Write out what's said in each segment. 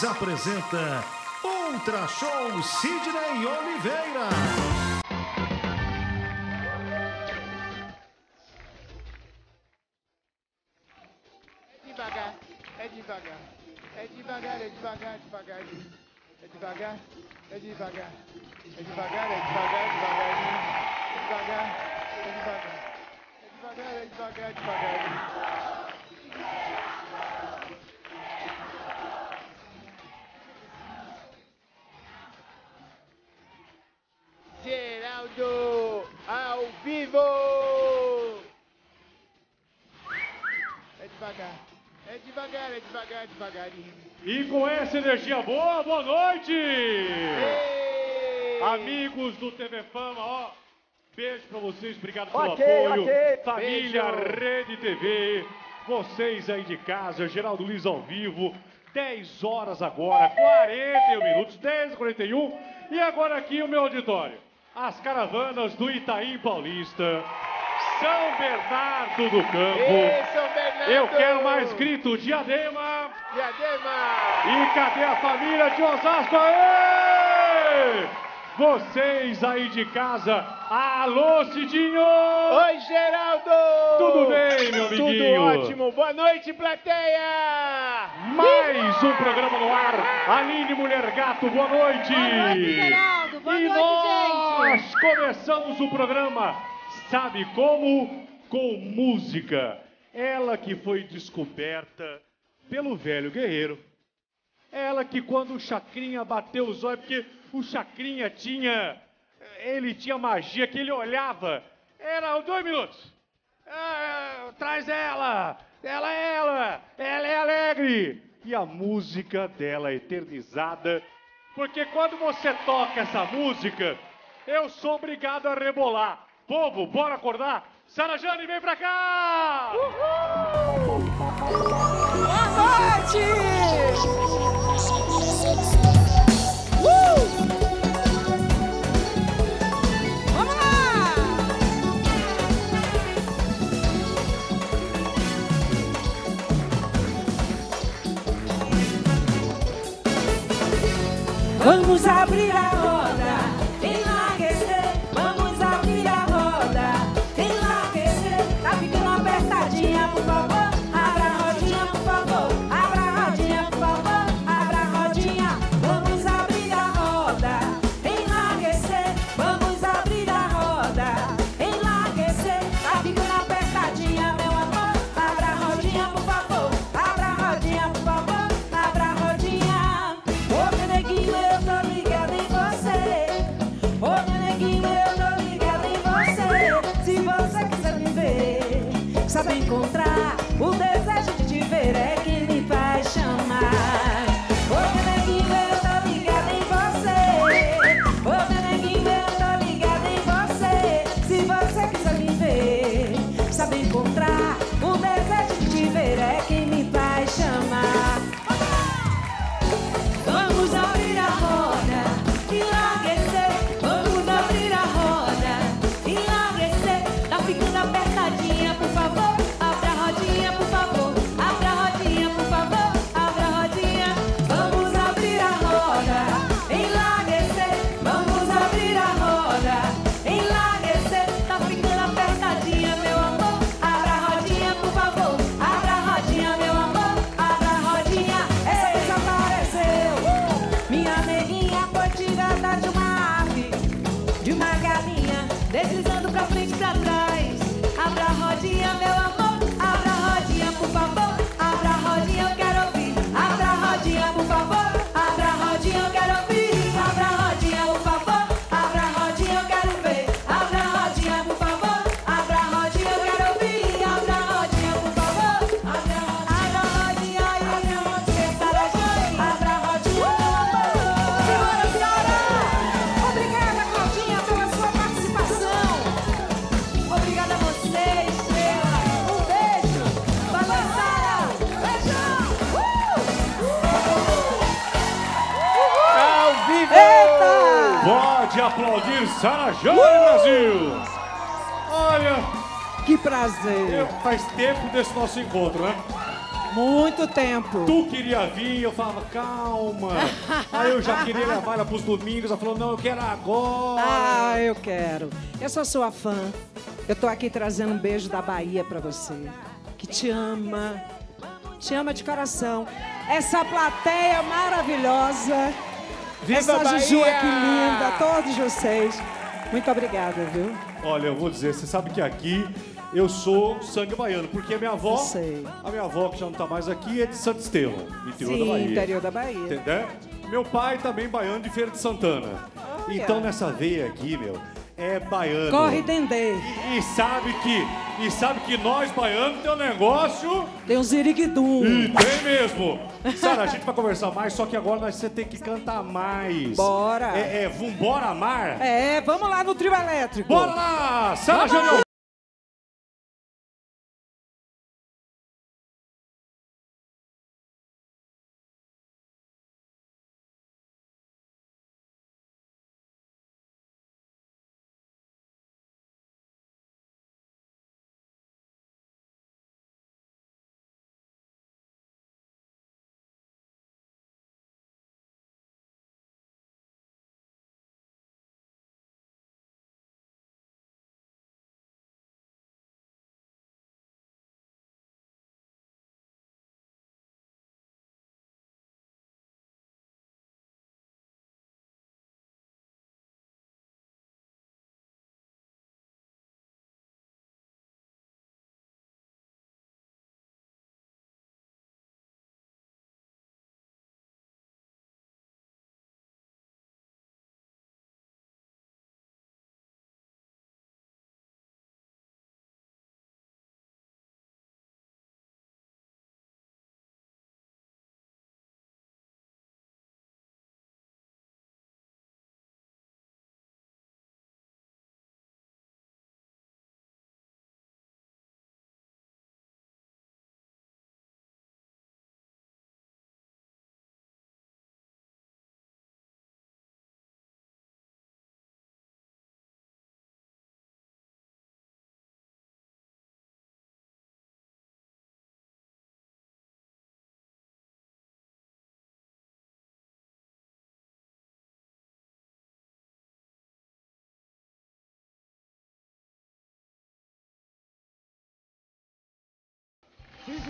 Luiz apresenta Ultra Show Sidney Oliveira. devagar, é devagar, é devagar, é devagar, devagar, é devagar, é devagar, é devagar, é devagar, devagarinho, é devagar, é devagar, é devagar, é devagar, devagarinho. Geraldo ao vivo! É devagar. É devagar, é devagar, devagarinho. E com essa energia boa, boa noite! Ei! Amigos do TV Fama, ó, beijo pra vocês, obrigado pelo Ok, apoio. ok. Família Beijo. Rede TV, vocês aí de casa, Geraldo Luiz ao vivo, 10 horas agora, 41 minutos, 10 e 41 e agora aqui o meu auditório. As caravanas do Itaim Paulista, São Bernardo do Campo. Ei, São Bernardo! Eu quero mais grito, Diadema. Diadema! E cadê a família de Osasco? Aê! Vocês aí de casa, alô Cidinho! Oi, Geraldo! Tudo bem, meu Tudo amiguinho? ótimo. Boa noite, plateia! Mais um programa no ar. Aline Mulher Gato, boa noite! Boa noite, Geraldo. Boa e noite, nós começamos o programa, sabe como? Com música. Ela que foi descoberta pelo velho guerreiro. Ela que quando o Chacrinha bateu os olhos, porque o Chacrinha tinha. Ele tinha magia que ele olhava. Era dois minutos. Ah, traz ela! Ela é ela! Ela é alegre! E a música dela eternizada. Porque quando você toca essa música, eu sou obrigado a rebolar. Povo, bora acordar? Sara Jane, vem pra cá! Boa noite! Vamos abrir a prazer. faz tempo desse nosso encontro, né? Muito tempo. Tu queria vir, eu falava, calma. Aí eu já queria levar ela pros domingos. Ela falou, não, eu quero agora. Ah, eu quero. Eu sou sua fã. Eu tô aqui trazendo um beijo da Bahia pra você. Que te ama. Te ama de coração. Essa plateia maravilhosa. Viva Essa Bahia! Juju aqui linda. Todos vocês. Muito obrigada, viu? Olha, eu vou dizer, você sabe que aqui eu sou sangue baiano, porque a minha avó, sei. a minha avó que já não tá mais aqui é de Santo Estevão, interior da Sim, Bahia. interior da Bahia. Entendeu? Meu pai também baiano de Feira de Santana. Olha. Então nessa veia aqui, meu, é baiano. Corre Dendê. E, e sabe que e sabe que nós baianos tem um negócio Tem um ziriguidum. e tem mesmo. Sara, a gente vai conversar mais, só que agora nós- você tem que cantar mais. Bora. É, é vambora mar. É, vamos lá no trio elétrico. Bora lá! Sara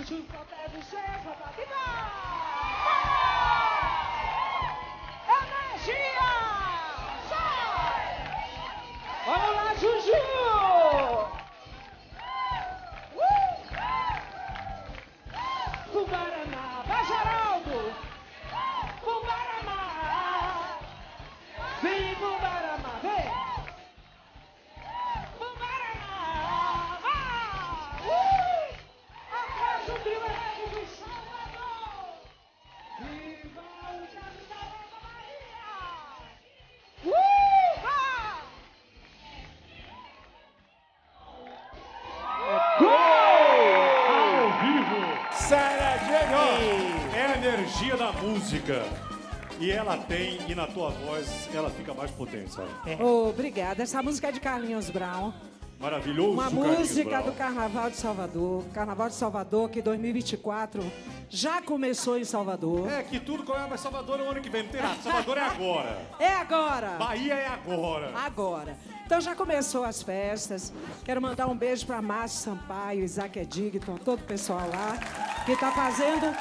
Vamos lá. Júnior. Energia! Música. E ela tem, e na tua voz, ela fica mais potente, sabe? Obrigada. Essa música é de Carlinhos Brown. Maravilhoso, Uma música Brown. do Carnaval de Salvador. Carnaval de Salvador, que 2024 já começou em Salvador. É que tudo começa mas Salvador é o ano que vem, não tem nada. Salvador é agora. É agora! Bahia é agora. Agora. Então já começou as festas. Quero mandar um beijo para Márcio Sampaio, Isaac Edigton, todo o pessoal lá que está fazendo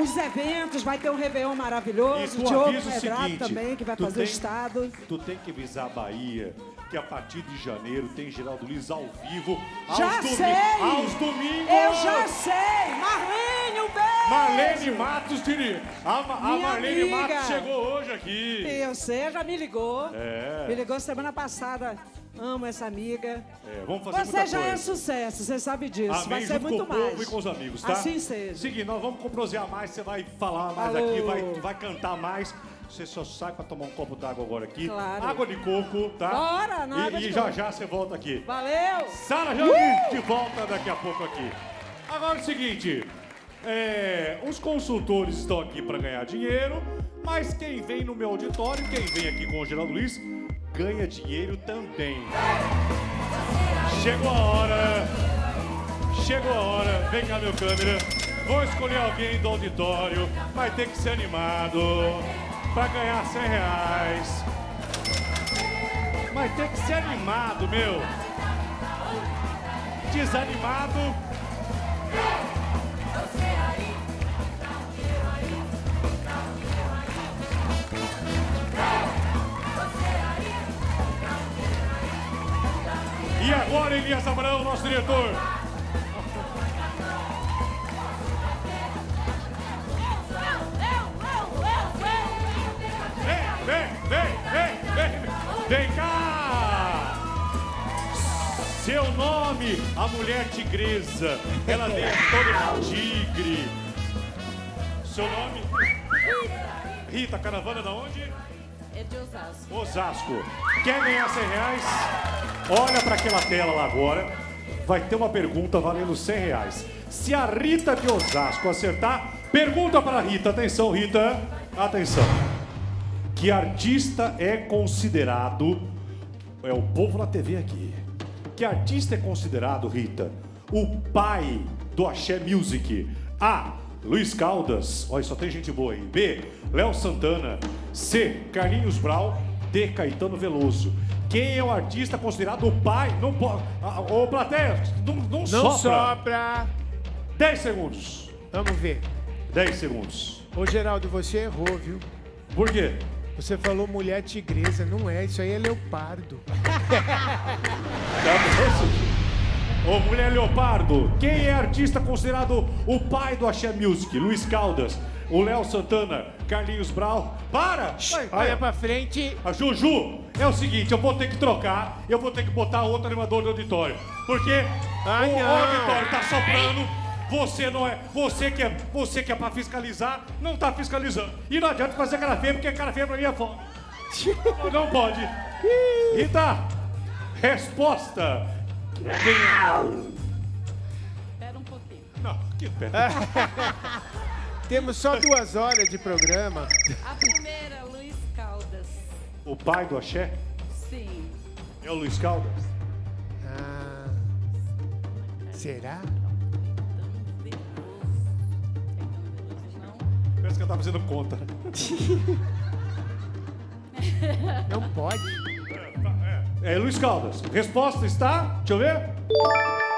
os eventos. Vai ter um Réveillon maravilhoso. tu Diogo o Medrado também, que vai fazer tem- o estado. Tu tem que avisar a Bahia que a partir de janeiro tem Geraldo Luiz ao vivo. Aos Já domi- sei! Aos domingos! Eu já sei! Marlene, um beijo! Marlene Matos, diria. A, a Marlene amiga. Matos chegou hoje aqui. Eu sei, já me ligou. É. Me ligou semana passada. Amo essa amiga. É, vamos fazer Você já é coisa. sucesso, você sabe disso. Amém, vai ser muito com o povo mais. e com os amigos, tá? Assim seja. Seguinte, nós vamos comprosear mais, você vai falar mais Falou. aqui, vai, vai cantar mais. Você só sai pra tomar um copo d'água agora aqui. Claro. Água de coco, tá? Bora, na E, água de e já coco. já você volta aqui. Valeu! Sara Jane de volta daqui a pouco aqui. Agora é o seguinte, é, os consultores estão aqui para ganhar dinheiro, mas quem vem no meu auditório, quem vem aqui com o Geraldo Luiz, ganha dinheiro também. Chegou a hora, chegou a hora, vem cá meu câmera. Vou escolher alguém do auditório. Vai ter que ser animado pra ganhar 100 reais. Vai ter que ser animado, meu. Desanimado. E agora, Elias Abraão, nosso diretor. Vem, vem, vem, vem, vem, cá! Seu nome, a mulher tigresa. Ela tem todo tigre. Seu nome? Rita, caravana da onde? É de Osasco. Osasco. Quer ganhar 100 reais? Olha para aquela tela lá agora. Vai ter uma pergunta valendo 100 reais. Se a Rita de Osasco acertar, pergunta para a Rita. Atenção, Rita. Atenção. Que artista é considerado. É o povo na TV aqui. Que artista é considerado, Rita, o pai do Axé Music? A. Luiz Caldas. Olha, só tem gente boa aí. B. Léo Santana. C. Carlinhos Brau. D. Caetano Veloso. Quem é o artista considerado o pai? Não pode. Ô, plateia, não, não, Não sopra. sopra. 10 segundos. Vamos ver. 10 segundos. Ô, Geraldo, você errou, viu? Por quê? Você falou mulher tigresa. Não é, isso aí é leopardo. Ô, Mulher Leopardo, quem é artista considerado o pai do Axé Music? Luiz Caldas, o Léo Santana, Carlinhos Brau. Para! Vai, vai. Olha pra frente. A Juju, é o seguinte, eu vou ter que trocar, eu vou ter que botar outro animador do auditório. Porque Ai, o, o auditório tá soprando, você não é. Você que é, você que é pra fiscalizar, não tá fiscalizando. E não adianta fazer cara feia, porque cara feia pra mim é foda. Não, pode. Rita, resposta. Quem é? Espera um pouquinho. Não, que pé. Temos só duas horas de programa. A primeira, Luiz Caldas. O pai do Axé Sim. é o Luiz Caldas? Ah, será? Parece que eu tava fazendo conta. Não pode. É Luiz Caldas. Resposta está? Deixa eu ver.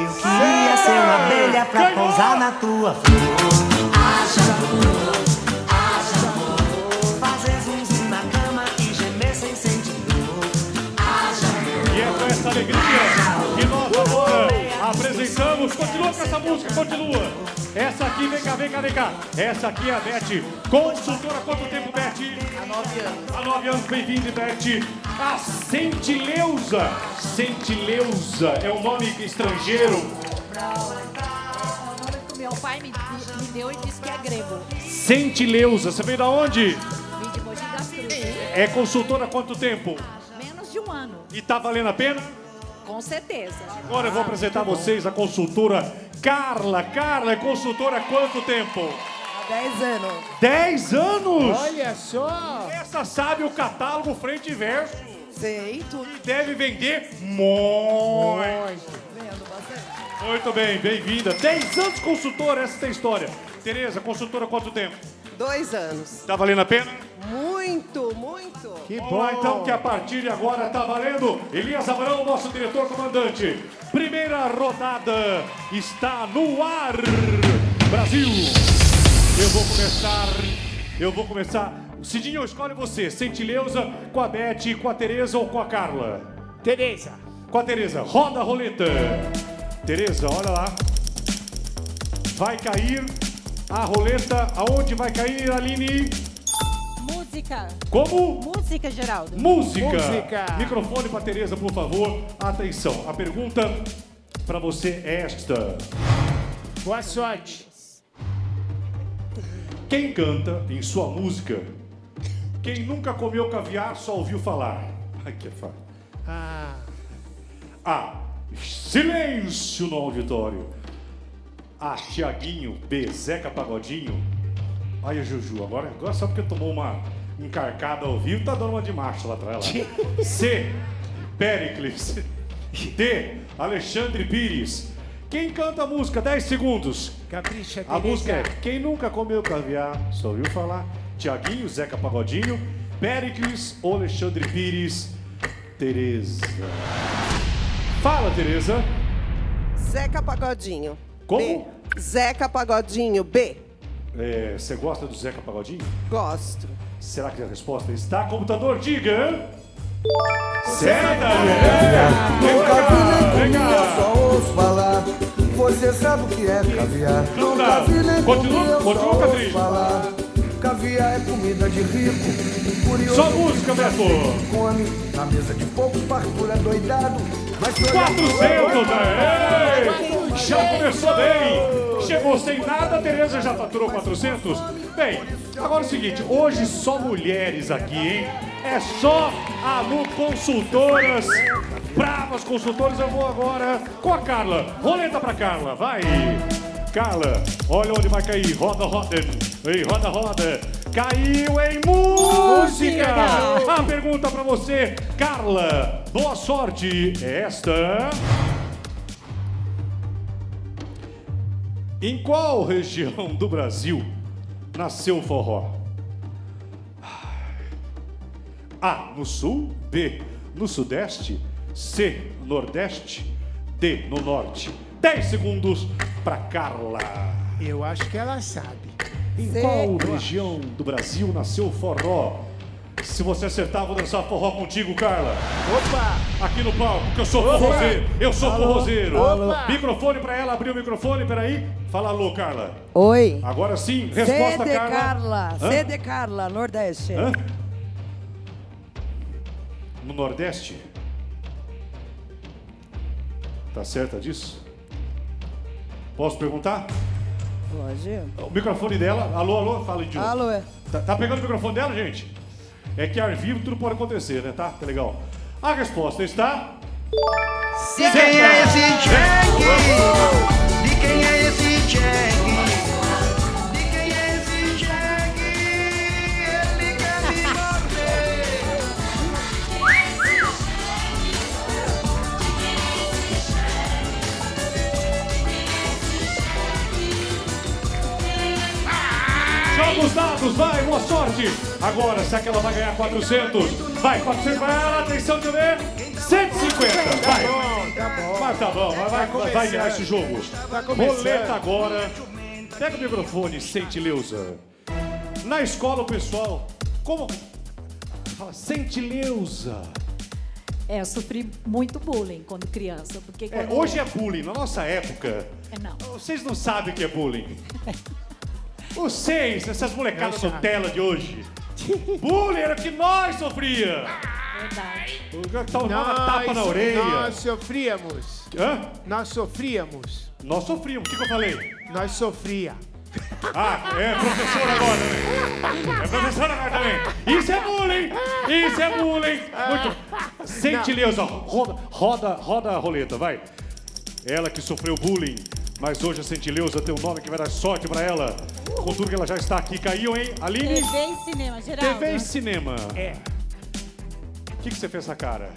Eu queria ser uma abelha pra Ganhou! pousar na tua flor. Haja amor, haja amor. Fazer zum zum na cama e gemer sem sentir dor. Haja amor. E é com essa alegria que nós agora apresentamos. Continua com essa música, continua. Essa aqui, vem cá, vem cá, vem cá. Essa aqui é a Beth, consultora. Quanto tempo, Beth? Há nove anos. Há nove anos, bem-vindo, Beth. A Sentileuza. Sentileuza é um nome estrangeiro. O nome que meu pai me, me deu e disse que é grego. Sentileuza, você veio da onde? Vim de Mogi das Cruzes. É consultora há quanto tempo? Menos de um ano, E tá valendo a pena? com certeza. Agora eu vou apresentar a vocês a consultora Carla. Carla é consultora há quanto tempo? Dez anos. 10 anos! Olha só. Essa sabe o catálogo frente e verso. Sei, tudo. E deve vender muito. Vendo bastante. Muito bem, bem-vinda. 10 anos consultora, essa tem história. Tereza, consultora quanto tempo? Dois anos. Tá valendo a pena? Muito, muito. Que Vamos bom. lá então, que a partir de agora tá valendo. Elias Abrão, nosso diretor comandante. Primeira rodada está no ar. Brasil. Eu vou começar. Eu vou começar. Cidinho, escolhe você. Sentileuza, com a Beth, com a Tereza ou com a Carla? Tereza. Com a Tereza. Roda a roleta. Tereza, olha lá. Vai cair a roleta. Aonde vai cair, Aline? Música. Como? Música, Geraldo. Música. Música. Microfone para Tereza, por favor. Atenção. A pergunta para você é esta. Boa sorte. Quem canta em sua música? Quem nunca comeu caviar só ouviu falar. Ai, que fácil. Ah, A. Silêncio no auditório. A. Tiaguinho. B. Zeca Pagodinho. Olha, Juju, agora, agora só porque tomou uma encarcada ao vivo, tá dando uma de marcha lá atrás. Lá. C. Pericles. D. Alexandre Pires. Quem canta a música? 10 segundos. Capricha, A música é. Quem Nunca Comeu Caviar, só ouviu falar? Tiaguinho, Zeca Pagodinho, Péricles, Alexandre Pires, Tereza. Fala, Tereza. Zeca Pagodinho. Como? B. Zeca Pagodinho. B. É, Você gosta do Zeca Pagodinho? Gosto. Será que a resposta está? Computador, diga. Certa! Nunca vi sabe o que é caviar? Nunca vi nem Continua- continua, Patrícia. falar. Caviar é comida de rico. Curioso Só música, Beto! come na mesa de poucos, fartura doidado. Mas se olhar 400, Ei! Já começou bem! Chegou sem nada, a Tereza já faturou 400. Bem, agora é o seguinte, hoje só mulheres aqui, hein? É só alu consultoras, bravas consultoras. Eu vou agora com a Carla. Roleta pra Carla, vai! Carla, olha onde vai cair. Roda, roda. Ei, roda, roda. Caiu em música! A pergunta pra você, Carla. Boa sorte. É Esta. Em qual região do Brasil nasceu o forró? A. No sul. B. No sudeste. C. No nordeste. D. No norte. 10 segundos para Carla. Eu acho que ela sabe. Em C. qual região do Brasil nasceu o forró? Se você acertar, vou dançar forró contigo, Carla. Opa! Aqui no palco, que eu sou forrozeiro. Eu sou forrozeiro. Opa! Microfone pra ela, abriu o microfone, peraí. Fala alô, Carla. Oi. Agora sim, resposta, Carla. Carla. Hã? De Carla, Nordeste. Hã? No Nordeste? Tá certa disso? Posso perguntar? Pode. O microfone dela. Alô, alô, fala de. Alô, é. Tá, tá pegando o microfone dela, gente? É que ao vivo tudo pode acontecer, né? Tá? Tá legal. A resposta está. De quem é esse cheque? De quem é esse cheque? 400, vai, boa sorte. Agora, se aquela vai ganhar 400, vai, 400 para ela, atenção de ver, 150, tá vai. Tá bom, tá bom. Mas tá bom, vai, vai, vai, vai ganhar esse jogo. Boleta agora. Pega o microfone, Sentileuza. Na escola, o pessoal, como... Fala, Sentileuza. É, eu sofri muito bullying quando criança. Porque é, quando é, hoje eu... é bullying, na nossa época. É, não. Vocês não sabem o que é bullying. Vocês, essas molecadas Não sabe. Nutella de hoje. bullying era o que nós sofria. Verdade. O cara que tava dando tapa na orelha. nós sofríamos. Hã? Nós sofríamos. Nós sofríamos. O que, que eu falei? Nós sofria. Ah, é professor agora também. É professor agora também. Isso é bullying. Isso é bullying. Muito. Sente, Leusa. Roda, roda, roda a roleta, vai. Ela que sofreu bullying, mas hoje a Sentileusa tem um nome que vai dar sorte pra ela. Com tudo que ela já está aqui. Caiu, hein? Aline? TV e cinema, Geraldo. TV e cinema. É. O que, que você fez essa cara?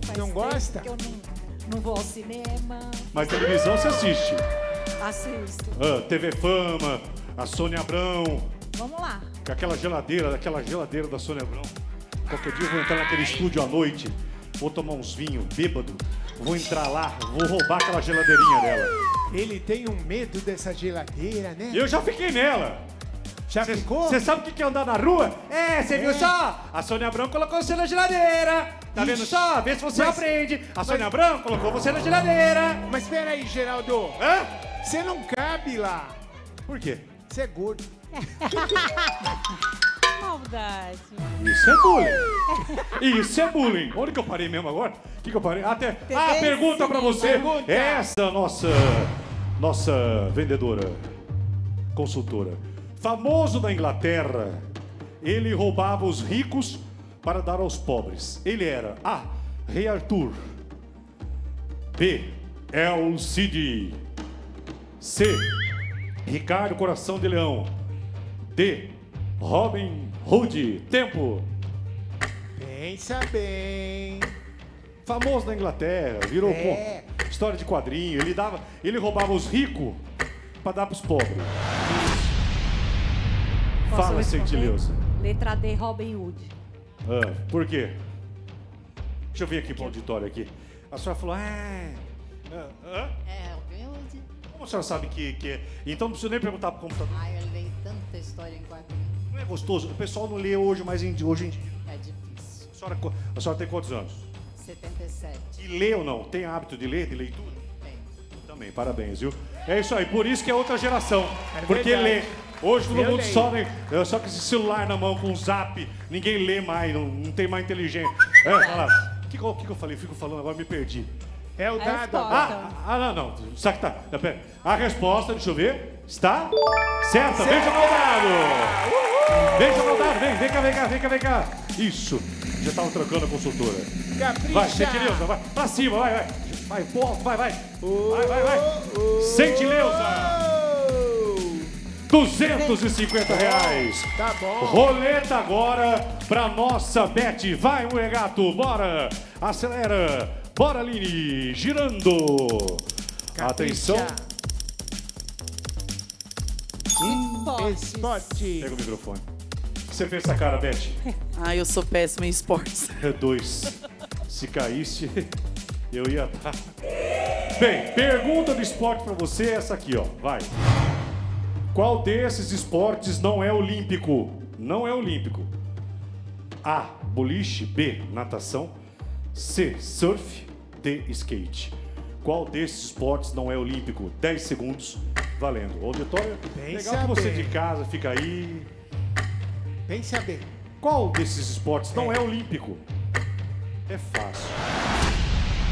Que faz Não gosta? Que eu não, não vou ao cinema. Mas televisão você assiste. Assisto. Ah, TV Fama, a Sônia Abrão, Vamos lá. com aquela geladeira, aquela geladeira da Sônia Abrão. Qualquer dia eu vou entrar naquele estúdio à noite, vou tomar uns vinhos bêbado, vou entrar lá, vou roubar aquela geladeirinha dela. Ele tem um medo dessa geladeira, né? Eu já fiquei nela. Já ficou? Você sabe o que é andar na rua? É, você viu só? A Sônia Abrão colocou você na geladeira. Tá vendo Ixi. só? Vê se você Mas- aprende. A Sônia Abrão colocou você na geladeira. Mas espera aí, Geraldo. Hã? Você não cabe lá. Por quê? Você é gordo. Isso é bullying. Isso é bullying. Onde que eu parei mesmo agora? O que, que eu parei? Até. Ah, pergunta pra você. Pergunta. Essa nossa nossa vendedora, consultora, famoso da Inglaterra, ele roubava os ricos para dar aos pobres. Ele era A. Rei Arthur. B. El Cid. C. Ricardo Coração de Leão. D. Robin Hood. Tempo. Pensa bem. Famoso na Inglaterra, virou É. com. história de quadrinho. Ele dava, ele roubava os ricos pra dar pros pobres. Posso Fala? Centileuza. Letra D, Robin Hood. Ah, por quê? Deixa eu vir aqui pro auditório aqui. A senhora falou, ah, ah, hã? É, Robin Hood. como a senhora sabe que, que é? Então não precisa nem perguntar pro computador. Ai, eu leio tanta história em quadrinho. Não é gostoso? O pessoal não lê hoje, mas em, hoje em dia. É difícil. A senhora, a senhora tem quantos anos? 77. E lê ou não? Tem hábito de ler, de leitura? Tem. Também, parabéns, viu? É isso aí, por isso que é outra geração. É porque verdade. lê. Hoje todo Eu mundo leio. só, né, é só com esse celular na mão, com o zap, ninguém lê mais, não, não tem mais inteligência. É, fala. O que, que eu- que eu falei? Fico falando, agora me perdi. É o dado. Ah, ah, não, não. Sabe que tá. tá, pera. A resposta, deixa eu ver. Está certa. Veja o dado. Veja o dado. Vem, vem cá, vem cá, vem cá, vem cá. Isso. Já estava trocando a consultora. Capricha. Vai, Centileuza, vai. Pra cima, vai, vai. Vai, alto, vai, vai. Vai, vai, vai. Centileuza. 250 reais. Tá bom. Roleta agora pra nossa Bet. Vai, o regato, bora. Acelera. Bora, Aline. Girando. Atenção. Esporte. Pega o microfone. O que você fez essa cara, Beth? Ah, eu sou péssima em esportes. É dois. Se caísse, eu ia estar. Bem, pergunta do esporte pra você é essa aqui, ó. Vai. Qual desses esportes não é olímpico? Não é olímpico. A. Boliche. B. Natação. C. Surf. D. Skate. Qual desses esportes não é olímpico? 10 segundos, valendo. Auditório, Pensa legal que você bem. de casa fica aí. Pensa bem. Qual desses esportes não é olímpico? É fácil.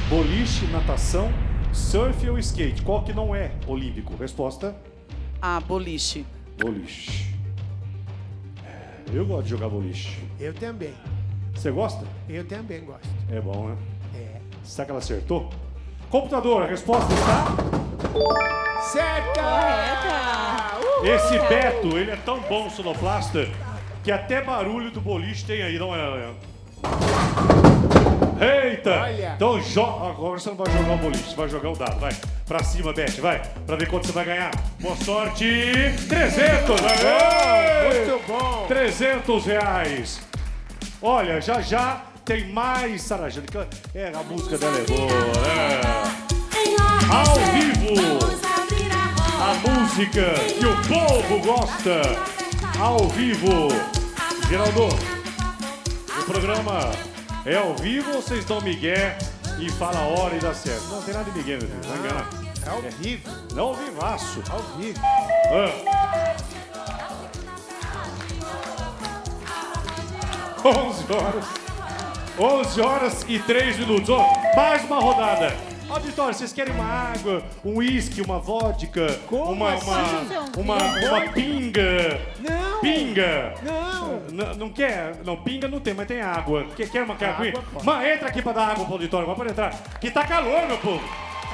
Boliche, natação, surf ou skate? Qual que não é olímpico? Resposta: Ah, boliche. boliche. Eu gosto de jogar boliche. Eu também. Você gosta? Eu também gosto. É bom, né? É. Será que ela acertou? Computador, a resposta está. Certa! Esse Beto, ele é tão bom sonoplasta que até barulho do boliche tem aí. Uma olhada. Eita! Olha. Então joga. Agora você não vai jogar o boliche, você vai jogar o dado. Vai. Pra cima, Beth, vai. Pra ver quanto você vai ganhar. Boa sorte! 300! Aê! Muito bom. 300 reais. Olha, já já tem mais Sarajane. É, a música dela é boa. É. Ao vivo! A música que o povo gosta. Ao vivo. Geraldo, o programa é ao vivo ou vocês dão migué e fala a hora e dá certo? Não tem nada de migué, meu filho. Não engana. É ao vivo. Não ao vivaço. Ao vivo. Ah. 11 horas. 11 horas e 3 minutos. Ó, mais uma rodada. Auditório, vocês querem uma água, um uísque, uma vodka, uma, assim? uma, uma, uma pinga? Não. Pinga. Não. N- não quer? Não, pinga não tem, mas tem água. Quer, quer uma aguinha? Água pode. Mas entra aqui pra dar água pro auditório, agora pode entrar. Que tá calor, meu povo.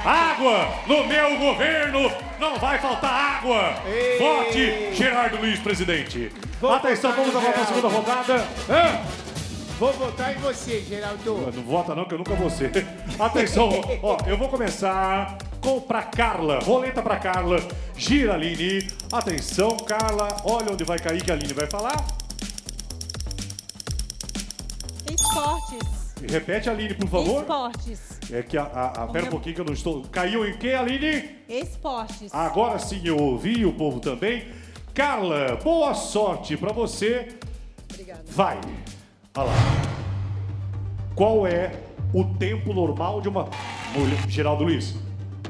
Água no meu governo, não vai faltar água. Ei. Vote Gerardo Luiz, presidente. Vou Atenção, vamos agora pra segunda rodada. Vou votar em você, Geraldo. Não vota não, que eu nunca vou ser. Atenção, ó, eu vou começar com pra Carla. Roleta pra Carla. Gira, Aline. Atenção, Carla. Olha onde vai cair que a Aline vai falar. Esportes. Repete, Aline, por favor. Esportes. É que a, a, a- pera um pouquinho que eu não estou. Caiu em que, Aline? Esportes. Agora sim eu ouvi, o povo também. Carla, boa sorte pra você. Obrigada. Vai. Olha lá. Qual é o tempo normal de uma. Mulher... Geraldo Luiz.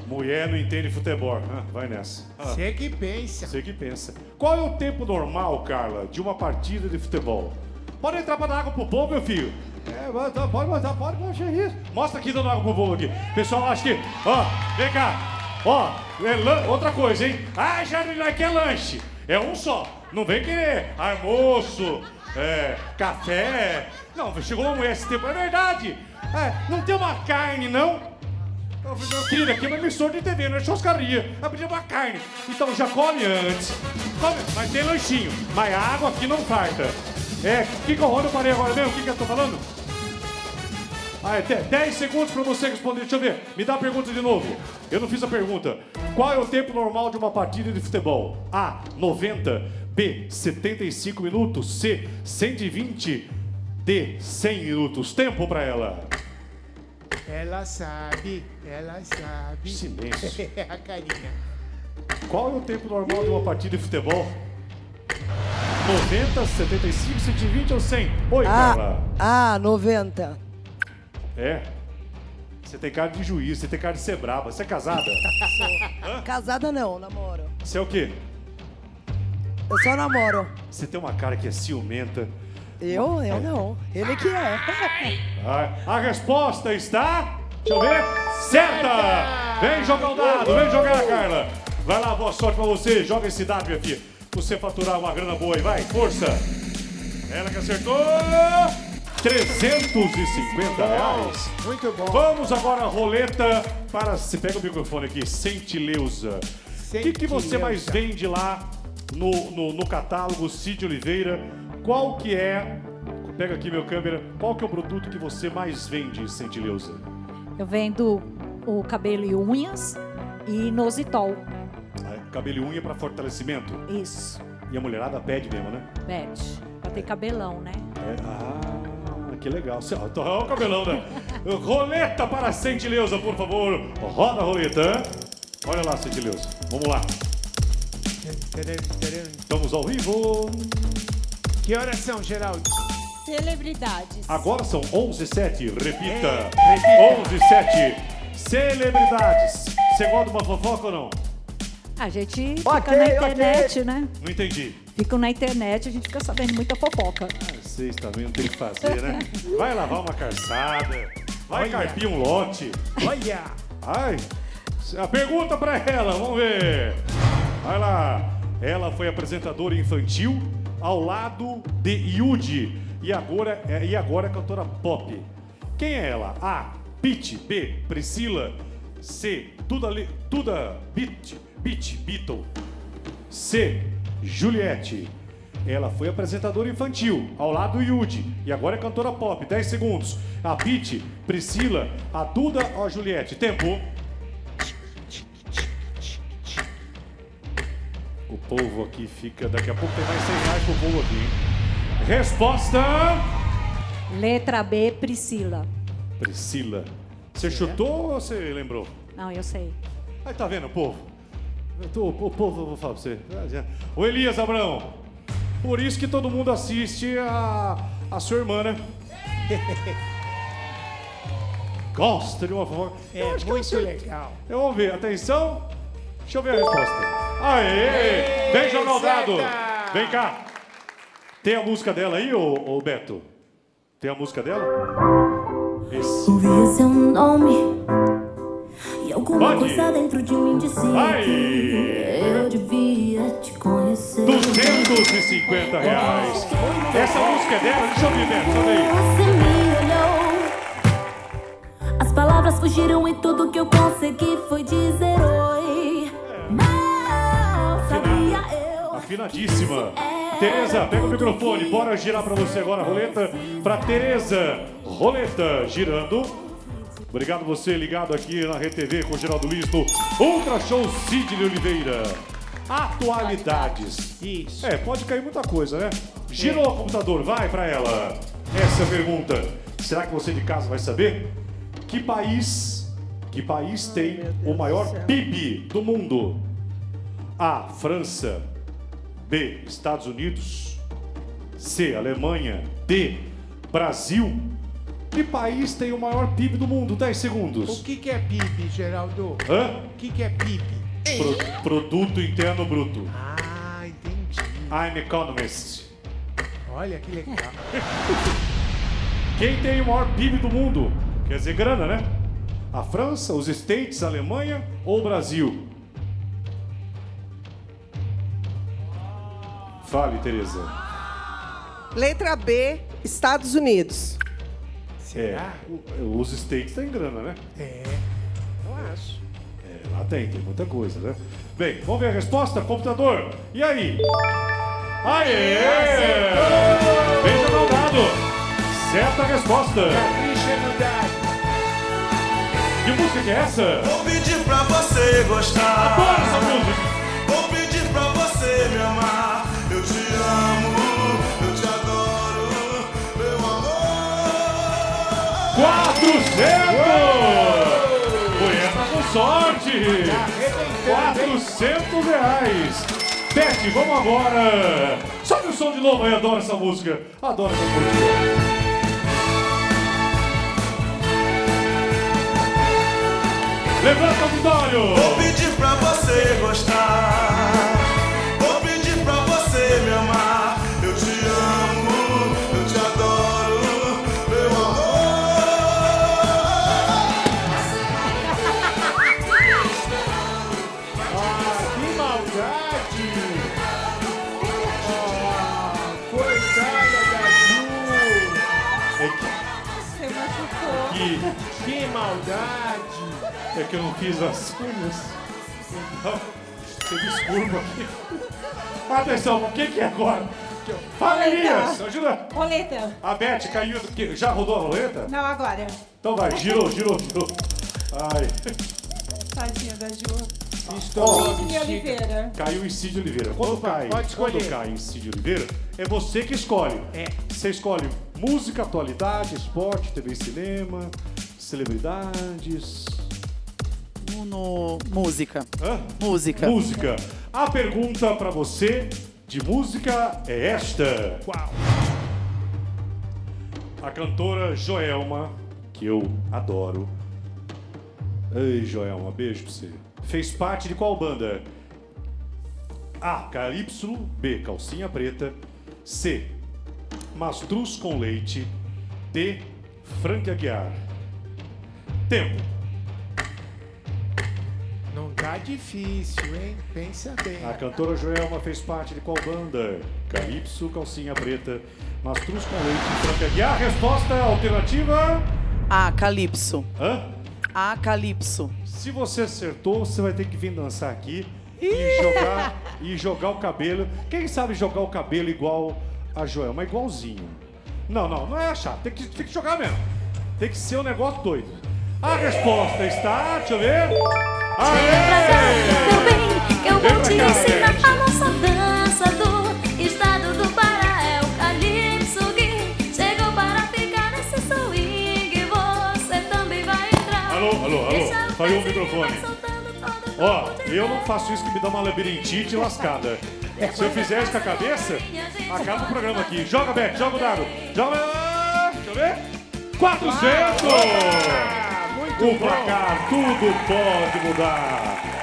Mulher não entende futebol. Ah, vai nessa. Ah, Você que pensa. você que pensa. Qual é o tempo normal, Carla, de uma partida de futebol? Pode entrar pra dar água pro povo, meu filho. É, tá- pode mandar, pode mostrar isso. Mostra aqui dando água pro povo aqui. Pessoal, acho que. Ó, vem cá. Ó, é lan- outra coisa, hein? Ah, Jardim aqui é lanche. É um só. Não vem querer almoço, é, café. Não, chegou uma mulher esse tempo. É verdade. É, não tem uma carne, não? Eu falei, meu aqui é uma emissora de TV, não é churrascaria. Vai uma carne. Então já come antes. Come, mas tem lanchinho. Mas água aqui não farta. É, o que, que eu parei agora mesmo? O que, que eu tô falando? Ah, é 10 segundos para você responder. Deixa eu ver. Me dá a pergunta de novo. Eu não fiz a pergunta. Qual é o tempo normal de uma partida de futebol? A. 90. B. 75 minutos. C. 120. D. 100 minutos. Tempo para ela. Ela sabe, ela sabe. Silêncio. a carinha. Qual é o tempo normal de uma partida de futebol? 90, 75, 120 ou 100? Oi, Carla. Ah, ah, 90. É. Você tem cara de juiz, você tem cara de ser braba. Você é casada? Casada não, namoro. Você é o quê? Eu só namoro. Você tem uma cara que é ciumenta. Eu? Eu não. Ele que é. Ah, a resposta está. Deixa eu ver. Certa! Vem jogar o dado, vem jogar, Carla. Vai lá, boa sorte pra você. Joga esse dado, minha filha. Pra você faturar uma grana boa aí. Vai, força. Ela que acertou. 350 reais. Muito bom. Vamos agora roleta para. Você pega o microfone aqui, Sentileuza. O que, que você mais vende lá no, no, no catálogo Cid Oliveira? Qual que é. Pega aqui meu câmera. Qual que é o produto que você mais vende, Sentileuza? Eu vendo o cabelo e unhas e nositol. Ah, Cabelo e unha para fortalecimento. Isso, E a mulherada pede mesmo, né? pet. Pra ter cabelão, né? É, ah, que legal. Olha o cabelão, né? roleta para Sentileuza, por favor. Roda a roleta. Olha lá, Sentileuza. Vamos lá. Estamos ao vivo. Que horas são, Geraldo? Celebridades. Agora são 11 h 07 Repita. É, repita. 11 h 07 Celebridades. Você gosta de uma fofoca ou não? A gente fica na ok. internet, né? Não entendi. Fica na internet, a gente fica sabendo muita fofoca. Vocês também não tem o que fazer, né? Vai lavar uma calçada. Vai Olha. carpir um lote. Olha! Ai, a pergunta pra ela, vamos ver. Vai lá. Ela foi apresentadora infantil ao lado de Yudi e agora é, e agora é cantora pop. Quem é ela? A. Pete. B. Priscila. C. Tuda, Tuda Beat, Beat, Beatle. C. Juliette. Ela foi apresentadora infantil, ao lado do Yudi, e agora é cantora pop. 10 segundos. A Pete, Priscila, a Duda ou a Juliette? Tempo. O povo aqui fica. Daqui a pouco tem mais 100 reais pro povo aqui, hein? Resposta: Letra B, Priscila. Priscila. Você chutou ou você lembrou? Não, eu sei. Aí tá vendo, povo? Eu tô- o povo, eu vou falar pra você. O Elias Abrão. Por isso que todo mundo assiste a, a sua irmã, né? Gosta de uma fofoca. É Eu acho que eu muito legal. Eu vou ver, atenção. Deixa eu ver a resposta. Aê! Vem jogar o dado. Vem cá. Tem a música dela aí, ô, ô Beto? Tem a música dela? Esse. Ouvi seu nome E alguma Pode. coisa dentro de mim dizia Vai. que Eu devia te conhecer 250 reais. Essa música é dela? Deixa eu ver, Beto. Sobe aí. Você me olhou As palavras fugiram e tudo que eu consegui foi dizer Afinadíssima. Tereza, pega o microfone, bora girar pra você agora a roleta. Pra Tereza, roleta girando. Obrigado você ligado aqui na RTV com o Geraldo Luiz no Ultra Show Sidney Oliveira. Atualidades. Isso. É, pode cair muita coisa, né? Girou o computador, vai pra ela. Essa é pergunta. Será que você de casa vai saber? Que país, que país tem o maior PIB do mundo? A. França. B. Estados Unidos. C. Alemanha. D. Brasil. Que país tem o maior PIB do mundo? 10 segundos. O que, que é PIB, Geraldo? Hã? O que, que é PIB? Pro- produto Interno Bruto. Ah, entendi. I'm economist. Olha que legal. Quem tem o maior PIB do mundo? Quer dizer, grana, né? A França, os States, a Alemanha ou o Brasil? Fale, Tereza. Letra B, Estados Unidos. É, o- os States têm grana, né? É, eu acho. É, lá tem, tem muita coisa, né? Bem, vamos ver a resposta, computador. E aí? Aê! Veja o dado. Certa resposta. Que música que é essa? Vou pedir pra você gostar. Adoro essa música. 400 reais! Beth, vamos agora! Sobe o som de novo aí, adoro essa música! Adoro essa música! Levanta o Vitório! Vou pedir pra você gostar. É que eu não fiz as unhas. Então, você desculpa aqui. Atenção, o que, que é agora? Fala, Elias! Ajuda! Roleta. A Beth caiu. Já rodou a roleta? Não, agora. Então vai, girou, girou, girou. Ai. Tadinha da Ju. Estou Sidney Oliveira. Caiu em Cid Oliveira. Quando Opa, cai, pode escolher. quando cai em Cid Oliveira, é você que escolhe. É. Você escolhe música, atualidade, esporte, TV e cinema, celebridades. No, música. Hã? Música. Música. A pergunta pra você de música é esta. Qual? A cantora Joelma, que eu adoro. Ei, Joelma, beijo pra você. Fez parte de qual banda? A. Calypso. B. Calcinha Preta. C. Mastruz com Leite. D. Frank Aguiar. Tempo. Não tá difícil, hein? Pensa bem. A cantora Joelma fez parte de qual banda? Calypso, Calcinha Preta. Mastruz com Leite e Frank Aguiar. Resposta alternativa. A, Calypso. Hã? A, Calypso. Se você acertou, você vai ter que vir dançar aqui e jogar, e jogar o cabelo. Quem sabe jogar o cabelo igual a Joelma? Igualzinho. Não, não, não é achar. Tem que, tem que jogar mesmo. Tem que ser um negócio doido. A resposta está, deixa eu ver. Meu bem, eu Vem vou te ensinar a nossa dança do estado do Pará. É o Calypso que chegou para ficar nesse swing. Você também vai entrar. Alô, alô, alô. O Falhou o microfone. vai soltando todo Ó, eu não faço isso que me dá uma labirintite lascada. Se eu fizer isso com a cabeça, acaba o programa aqui. Joga, Beto, joga o dado. Joga. Deixa eu ver. 400! O placar, tudo pode mudar.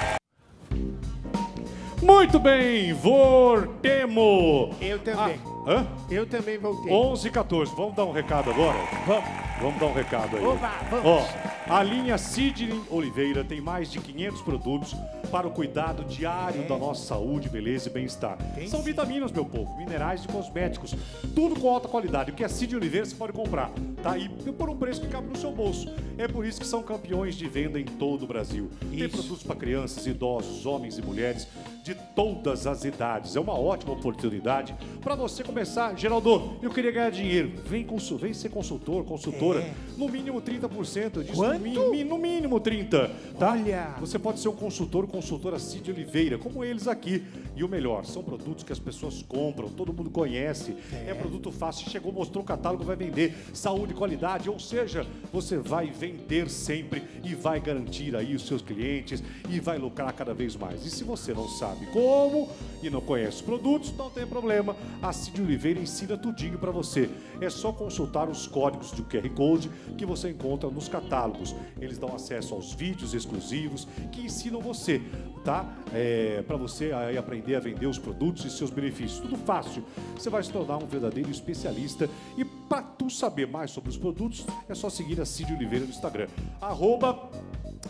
Muito bem, Vortemo. Eu também. Ah, hã? Eu também voltei. 11 e 14. Vamos dar um recado agora? Vamos. Vamos dar um recado aí. Oba, vamos. Ó, a linha Sidney Oliveira tem mais de 500 produtos para o cuidado diário da nossa saúde, beleza e bem-estar. São vitaminas, meu povo, minerais e cosméticos. Tudo com alta qualidade. O que é Sidney Oliveira você pode comprar, tá? E por um preço que cabe no seu bolso. É por isso que são campeões de venda em todo o Brasil. Tem produtos para crianças, idosos, homens e mulheres de todas as idades. É uma ótima oportunidade para você começar. Geraldo, eu queria ganhar dinheiro. Vem, consul- vem ser consultor, consultora. No mínimo 30%. Eu disse no, mi- no mínimo 30%. Tá? Olha. Você pode ser um consultor, consultora Cid Oliveira, como eles aqui. E o melhor, são produtos que as pessoas compram, todo mundo conhece. É, produto fácil. Chegou, mostrou o catálogo, vai vender. Saúde qualidade. Ou seja, você vai vender sempre e vai garantir aí os seus clientes e vai lucrar cada vez mais. E se você não sabe como e não conhece os produtos, não tem problema. A Cid Oliveira ensina tudinho para você. É só consultar os códigos do QR Code que você encontra nos catálogos. Eles dão acesso aos vídeos exclusivos que ensinam você, tá? É, para você aí aprender a vender os produtos e seus benefícios. Tudo fácil. Você vai se tornar um verdadeiro especialista. E para tu saber mais sobre os produtos, é só seguir a Cid Oliveira no Instagram. Arroba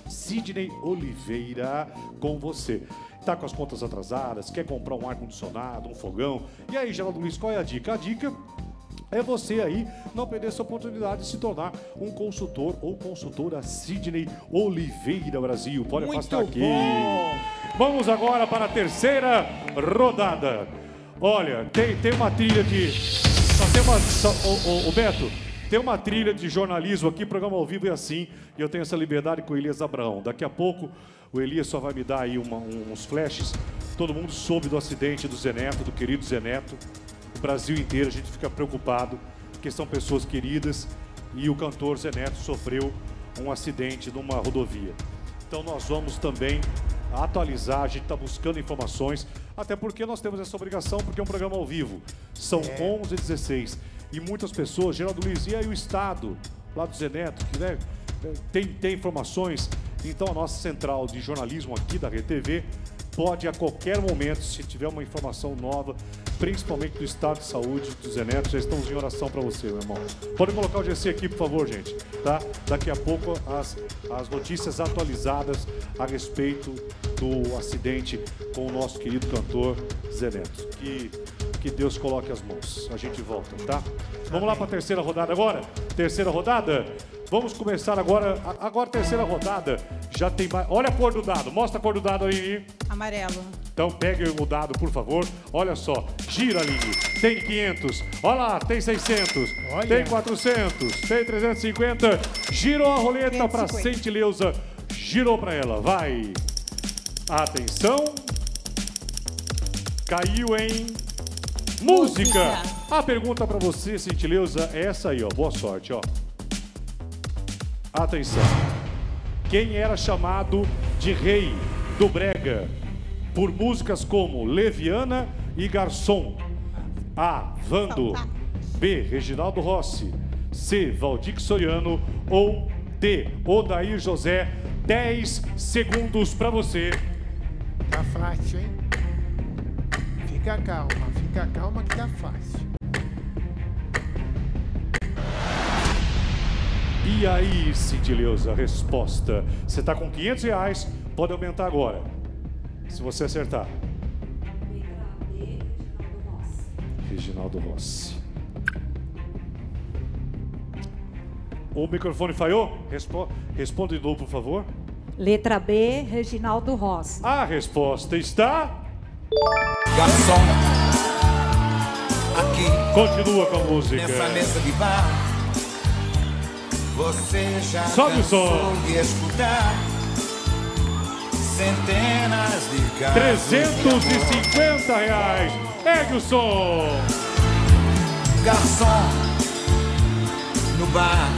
Sidney Oliveira com você. Tá com as contas atrasadas, quer comprar um ar-condicionado, um fogão. E aí, Geraldo Luiz, qual é a dica? A dica é você aí não perder essa oportunidade de se tornar um consultor ou consultora Sidney Oliveira Brasil. Pode Muito afastar aqui. bom. Vamos agora para a terceira rodada. Olha, tem, tem uma trilha de. Só tem uma. Só, ô, ô, ô, Beto, Tem uma trilha de jornalismo aqui, programa ao vivo é assim, e eu tenho essa liberdade com o Elias Abraão. Daqui a pouco o Elias só vai me dar aí uma- um- uns flashes. Todo mundo soube do acidente do Zeneto, do querido Zeneto. O Brasil inteiro a gente fica preocupado, porque são pessoas queridas e o cantor Zeneto sofreu um acidente numa rodovia. Então nós vamos também atualizar, a gente está buscando informações, até porque nós temos essa obrigação, porque é um programa ao vivo. São 11 h 16 e muitas pessoas, Geraldo Luiz, e aí o Estado, lá do Zeneto, que né, tem, tem informações. Então a nossa central de jornalismo aqui da RTV pode a qualquer momento, se tiver uma informação nova, principalmente do estado de saúde do Zeneto, já estamos em oração para você, meu irmão. Pode colocar o GC aqui, por favor, gente, tá? Daqui a pouco as, as notícias atualizadas a respeito do acidente com o nosso querido cantor Zeneto. Que, que Deus coloque as mãos. A gente volta, tá? Vamos lá para a terceira rodada agora? Terceira rodada? Vamos começar agora. a- Agora, terceira rodada. Já tem mais. Olha a cor do dado. Mostra a cor do dado aí. Amarelo. Então pegue o dado, por favor. Olha só. Gira, Aline. Tem 500. Olha lá, tem 600. Tem 400. Tem 350. Girou a roleta para 550. Centileuza. Girou para ela. Vai. Atenção. Caiu em música. A pergunta para você, Centileuza, é essa aí, ó. Boa sorte, ó. Atenção. Quem era chamado de rei do brega por músicas como Leviana e Garçom? A. Vando. B. Reginaldo Rossi. C. Valdir Soriano. Ou D. Odair José. 10 segundos para você. Tá fácil, hein? Fica calma, fica calma que tá fácil. E aí, Cintileuza, a resposta. Você está com 500 reais, pode aumentar agora. Se você acertar. Reginaldo Rossi. O microfone falhou? Respo responda de novo, por favor. Letra B, Reginaldo Rossi. A resposta está. Garçom, aqui Continua com a música. nessa mesa de bar, você já Sobe o som. de escutar centenas de casos 350 reais. Pegue o som. Garçom, no bar,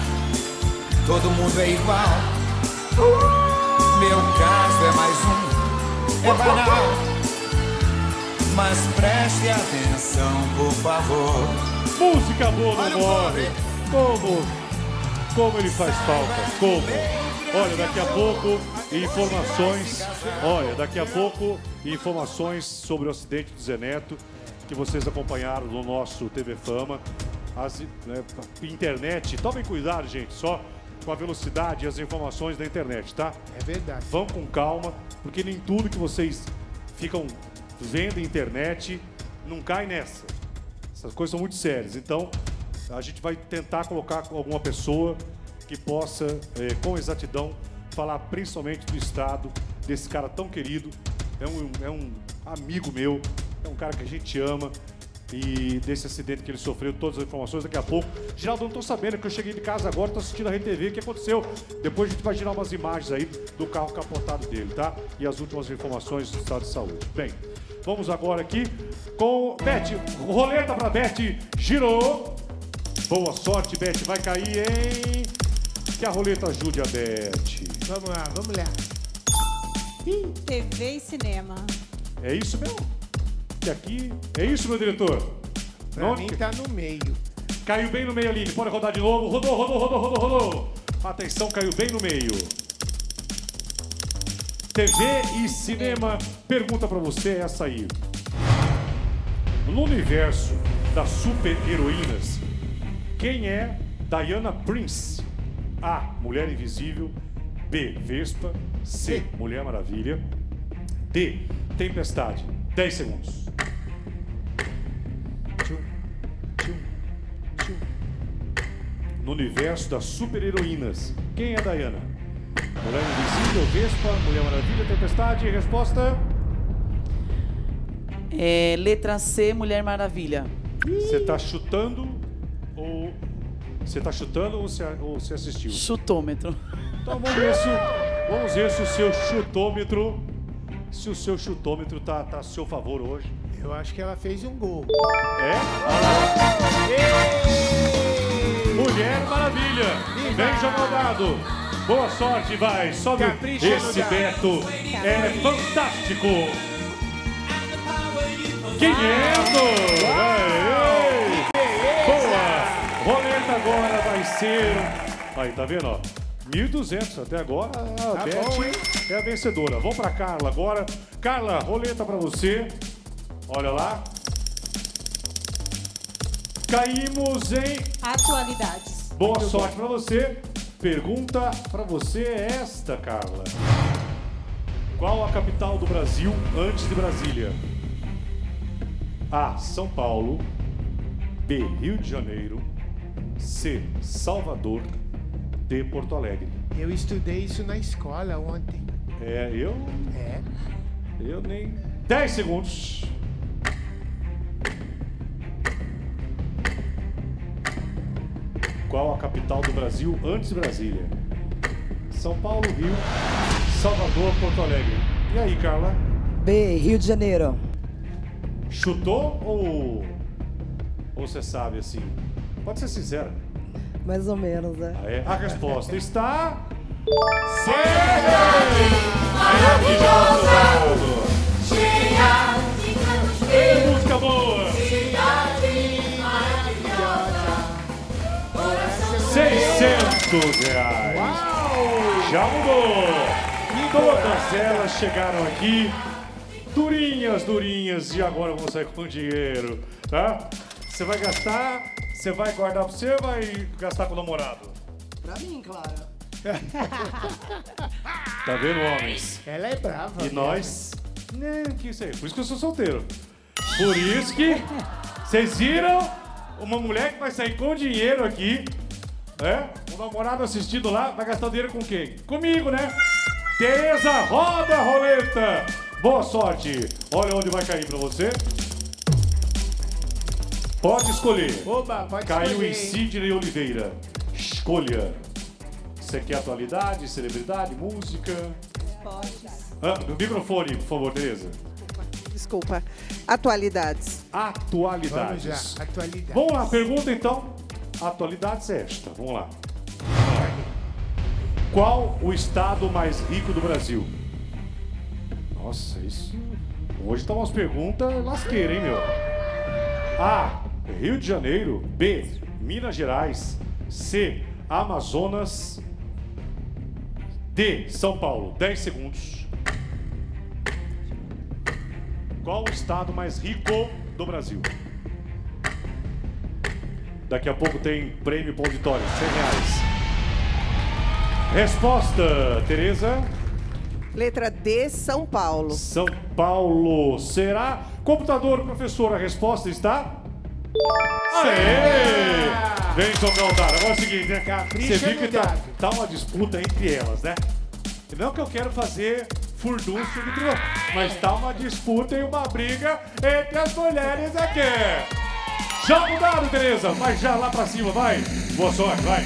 todo mundo é igual. Meu caso é mais um, é banal. Mas preste atenção, por favor. Música boa não morre. Como? Como ele faz falta? Como? Olha, daqui a pouco informações. Olha, daqui a pouco informações sobre o acidente do Zeneto que vocês acompanharam no nosso TV Fama. As, né, internet, tomem cuidado, gente, só com a velocidade e as informações da internet, tá? É verdade. Vão com calma, porque nem tudo que vocês ficam vendo na internet não cai nessa. Essas coisas são muito sérias. Então, a gente vai tentar colocar alguma pessoa que possa, eh, com exatidão, falar principalmente do estado desse cara tão querido. É um, é um amigo meu, é um cara que a gente ama. E desse acidente que ele sofreu, todas as informações daqui a pouco. Geraldo, eu não tô sabendo, que eu cheguei de casa agora, tô assistindo a RTV, o que aconteceu? Depois a gente vai girar umas imagens aí do carro capotado dele, tá? E as últimas informações do estado de saúde. Bem, vamos agora aqui com Beth. Roleta pra Beth, girou. Boa sorte, Beth, vai cair, hein? Que a roleta ajude a Beth. Vamos lá, vamos lá. TV e cinema. É isso mesmo? Que aqui. É isso, meu diretor? Pra Onde mim tá no meio. Caiu bem no meio, Aline. Pode rodar de novo. Rodou, rodou, rodou, rodou, rodou. Atenção, caiu bem no meio. TV e cinema. Pergunta pra você é essa aí. No universo das super-heroínas, quem é Diana Prince? A. Mulher Invisível. B. Vespa. C. Mulher Maravilha. D. Tempestade. 10 segundos. No universo das super-heroínas, quem é Diana? Mulher Invisível, Vespa, Mulher Maravilha, Tempestade. Resposta? É, letra C, Mulher Maravilha. Você tá chutando ou Você tá chutando ou você, ou você assistiu? Chutômetro. Então vamos ver se, vamos ver se o seu chutômetro, se o seu chutômetro tá, tá a seu favor hoje. Eu acho que ela fez um gol. É? Mulher Maravilha. Bem jogado. Boa sorte, vai. Sobe Capricha esse. Beto. É fantástico. 500. Aê. Boa. Roleta agora vai ser... Aí, tá vendo, ó? 1.200 até agora. A Tá Beth bom, hein? é a vencedora. Vamos pra Carla agora. Carla, roleta pra você. Olha lá. Caímos em Atualidades. Boa sorte pra você. Pergunta pra você é esta, Carla. Qual a capital do Brasil antes de Brasília? A. São Paulo. B. Rio de Janeiro. C. Salvador. D. Porto Alegre. Eu estudei isso na escola ontem. É, eu. É. Eu nem. 10 segundos. Qual a capital do Brasil antes de Brasília? São Paulo, Rio, Salvador, Porto Alegre. E aí, Carla? B, Rio de Janeiro. Chutou ou. Ou você sabe assim? Pode ser sincera. Mais ou menos, né? Ah, é? A resposta está. Ei, 600 reais. Já mudou. Todas elas chegaram aqui. Durinhas, durinhas. E agora eu vou sair com dinheiro. Tá? Você vai gastar, você vai guardar pra você ou vai gastar com o namorado? Pra mim, claro. Tá vendo, homens? Ela é brava. E nós? Né, que isso aí. Por isso que eu sou solteiro. Por isso que vocês viram uma mulher que vai sair com dinheiro aqui, né? O namorado assistindo lá vai gastar o dinheiro com quem? Comigo, né? Tereza, roda a roleta. Boa sorte. Olha onde vai cair pra você. Pode escolher. Oba, pode Caiu escolher, em? Sidney Oliveira. Escolha. Você quer atualidade, celebridade, música? Ah, microfone, por favor, Tereza. Desculpa. Atualidades. Atualidades. Vamos já, atualidades. Vamos lá, pergunta então. Atualidades é esta. Vamos lá. Qual o estado mais rico do Brasil? Nossa, isso. Hoje tá umas perguntas lasqueiras, hein, meu? A. Rio de Janeiro. B. Minas Gerais. C. Amazonas. D. São Paulo. 10 segundos. Qual o estado mais rico do Brasil? Daqui a pouco tem prêmio para auditório, 100 reais. Resposta, Tereza. Letra D, São Paulo. São Paulo. Será? Computador, professor, a resposta está? Aê! Vem, São Galdara. Agora é o seguinte, né? Você viu que tá, tá uma disputa entre elas, né? Não que eu quero fazer furdúncio de mas tá uma disputa e uma briga entre as mulheres aqui. Já mudaram, Tereza, mas já lá pra cima, vai. Boa sorte, vai.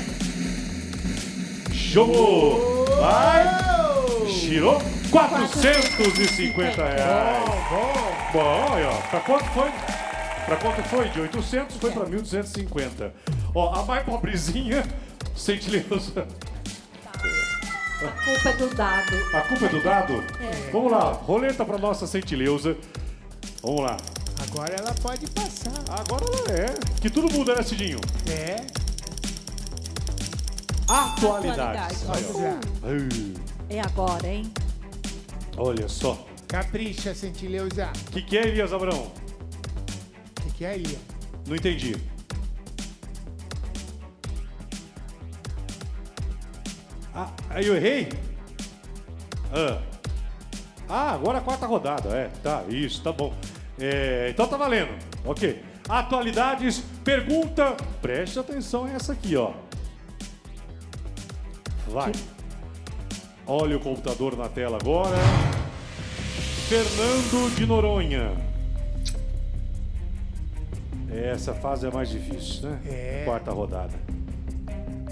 Jogou. Vai. Girou 450 reais. Bom, bom. aí, ó. Pra quanto foi? Pra quanto foi? De 800 foi pra 1.250. Ó, a mais pobrezinha, Sentileuza. A culpa é do dado. A culpa é do dado? É. Vamos lá, roleta pra nossa Sentileuza. Vamos lá. Agora ela pode passar. Agora ela é. Que tudo muda, né, Cidinho? É. Lá. Ai, É agora, hein? Olha só. Capricha, Sentileuza. O que, que é, Elias Abrão? O que, que é, Lia? Não entendi. Ah, aí eu errei? Ah. Ah, agora a quarta rodada, é. Tá, isso, tá bom. É, então tá valendo. Ok. Atualidades, pergunta. Preste atenção nessa aqui, ó. Vai. Olha o computador na tela agora. Fernando de Noronha. Essa fase é mais difícil, né? É. Quarta rodada.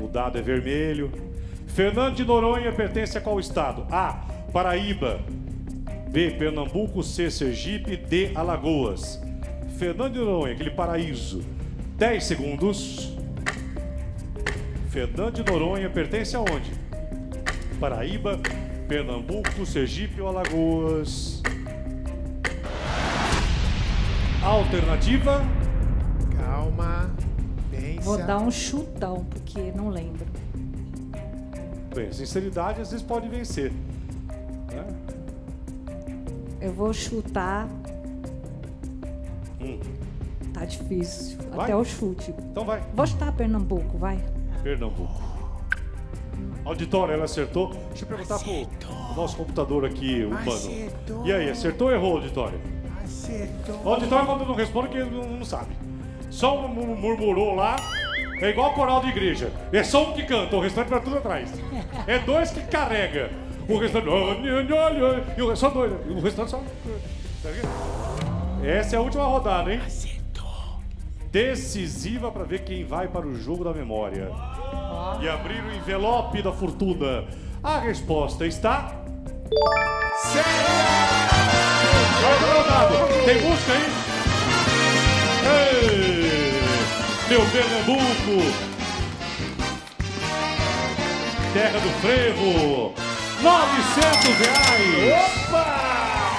O dado é vermelho. Fernando de Noronha pertence a qual estado? A. Paraíba. B. Pernambuco. C. Sergipe. D. Alagoas. Fernando de Noronha, aquele paraíso. 10 segundos. Fernando de Noronha pertence aonde? Paraíba, Pernambuco, Sergipe ou Alagoas? Alternativa? Calma. Pensa. Vou dar um chutão, porque não lembro. Bem, sinceridade às vezes pode vencer. né? Eu vou chutar. Hum. Tá difícil. Vai. Até o chute. Então vai. Vou chutar Pernambuco, vai. Pernambuco. Auditório, ela acertou. Deixa eu perguntar pro nosso computador aqui, humano. Acertou. E aí, acertou ou errou, auditório? Acertou. O auditório quando não responde que não, não sabe. Só um mur- murmurou lá. É igual coral de igreja. É só um que canta, o restante vai tudo atrás. É dois que carrega. O restante. E o só dois. O restante só. Essa é a última rodada, hein? Decisiva para ver quem vai para o jogo da memória. E abrir o envelope da fortuna. A resposta está. Dado. Tem música aí? Ei, meu Pernambuco! Terra do Frevo! 900 reais! Opa!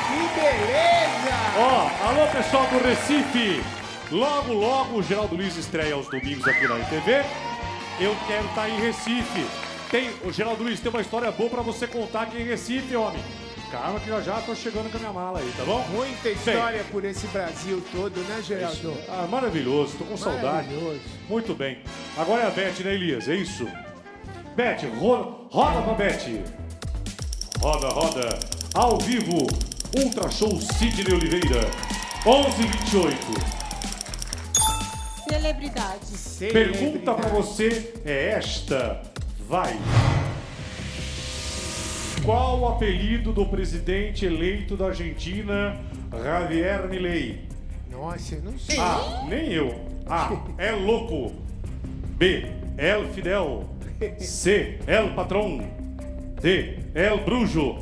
Que beleza! Ó, alô pessoal do Recife! Logo, logo o Geraldo Luiz estreia aos domingos aqui na RTV. Eu quero estar em Recife. Tem, o Geraldo Luiz tem uma história boa pra você contar aqui em Recife, homem. Calma que já já tô chegando com a minha mala aí, tá bom? Muita história por esse Brasil todo, né, Geraldo? Ah, maravilhoso, tô com saudade. Maravilhoso. Muito bem. Agora é a Beth, né, Elias? É isso? Beth, roda, roda pra Beth. Roda, roda. Ao vivo, Ultra Show Sidney Oliveira. 1128. Celebridades. Pergunta pra você é esta. Vai. Qual o apelido do presidente eleito da Argentina, Javier Milei? Nossa, eu não sei. A. Nem eu. A. É louco. B. El Fidel. C. El Patrón. D. El Brujo.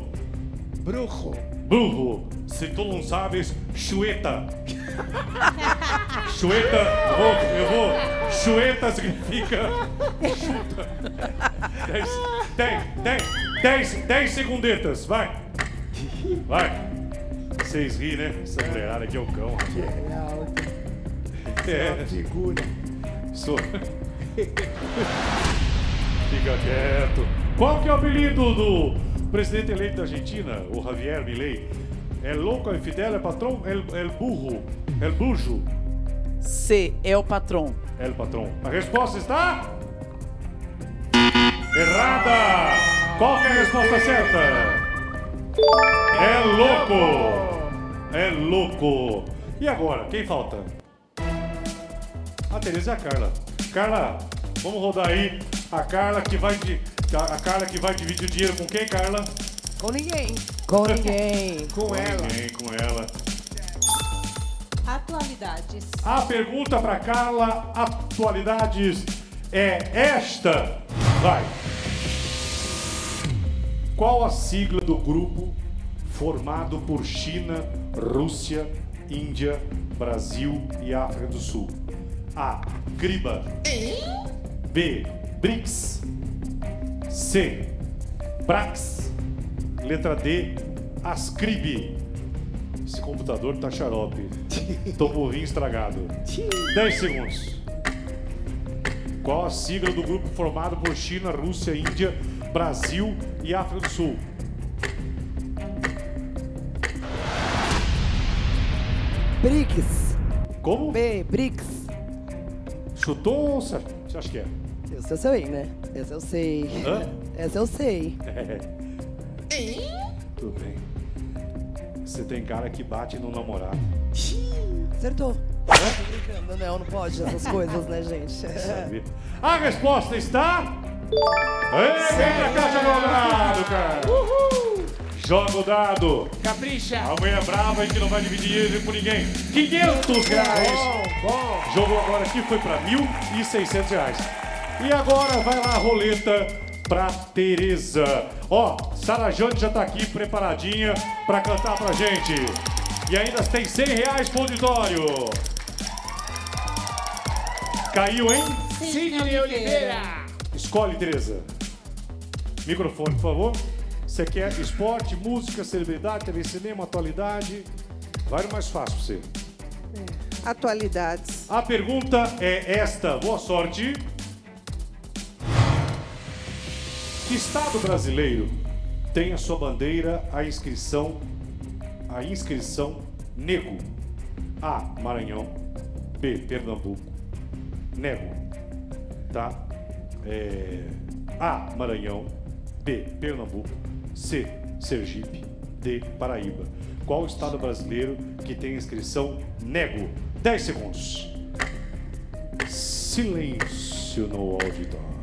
Brujo. Brujo. Se tu não sabes, chueta. Chueta, vou, eu vou. Chueta significa. Chuta. Dez, dez, dez, dez, dez segundetas, vai. Vai. Vocês ri, né? Essa mulherada aqui é o cão. É. Figura. Sou. Fica quieto. Qual que é o apelido do presidente eleito da Argentina, o Javier Milei? É louco, é fidel, é patrão, é, é burro, é burjo. C. É o patrão. É o patrão. A resposta está... Errada! Qual que é a resposta certa? É louco! É louco! E agora, quem falta? A Tereza e a Carla. Carla, vamos rodar aí. A Carla que vai de, a Carla que vai dividir o dinheiro com quem, Carla? Com ninguém. Com ninguém. Com ela. Ninguém, com ela. Atualidades. A pergunta para Carla Atualidades é esta. Vai. Qual a sigla do grupo formado por China, Rússia, Índia, Brasil e África do Sul? A. CRIBA. B. BRICS. C. BRACS. Letra D. Ascribe. Esse computador tá xarope. Tomou vinho estragado. 10 segundos. Qual a sigla do grupo formado por China, Rússia, Índia, Brasil e África do Sul? BRICS. Como? B, BRICS. Chutou ou você acha que é? Esse eu sei, né? Esse eu sei. Hã? Essa eu sei. Tudo bem. Você tem cara que bate no namorado. Acertou. Tô brincando, não, não pode essas coisas, né, gente? A resposta está. Ei, pra cá, joga o dado, cara! Joga o dado! Capricha! A mulher brava aí que não vai dividir dinheiro com ninguém. 500 reais! Bom, bom. Jogou agora aqui, foi pra 1.600 reais. E agora vai lá a roleta pra Tereza. Ó, Sara Jane já tá aqui preparadinha pra cantar pra gente. E ainda tem 100 reais pro auditório. Caiu, hein? Sidney Oliveira. Escolhe, Tereza. Microfone, por favor. Você quer esporte, música, celebridade, TV, cinema, atualidade? Vai no mais fácil pra você. Atualidades. A pergunta é esta. Boa sorte. Que estado brasileiro tem a sua bandeira a inscrição a inscrição nego? A. Maranhão. B. Pernambuco. Nego. Tá? É, A. Maranhão. B. Pernambuco. C. Sergipe. D. Paraíba. Qual estado brasileiro que tem a inscrição nego? 10 segundos. Silêncio no auditório.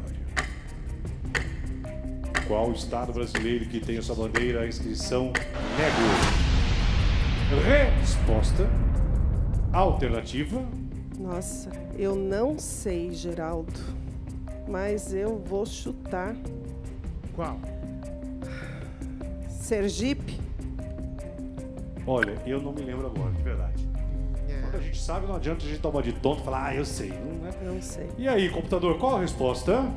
Qual o estado brasileiro que tem a sua bandeira a inscrição nego? Resposta. Alternativa. Nossa, eu não sei, Geraldo. Mas eu vou chutar. Qual? Sergipe? Olha, eu não me lembro agora, de verdade. Quando a gente sabe, não adianta a gente tomar de tonto e falar, ah, eu sei. Não, é? Não sei. E aí, computador, qual a resposta?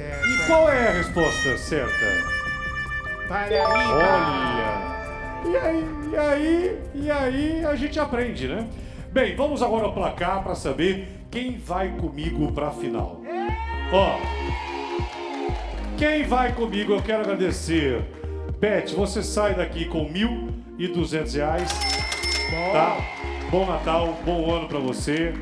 E qual é a resposta certa? Paraíba. Olha! E aí, e aí, e aí a gente aprende, né? Bem, vamos agora ao placar para saber quem vai comigo para a final. Ó, quem vai comigo, eu quero agradecer. Beth, você sai daqui com 1.200 reais. Tá? Bom Natal, bom ano para você.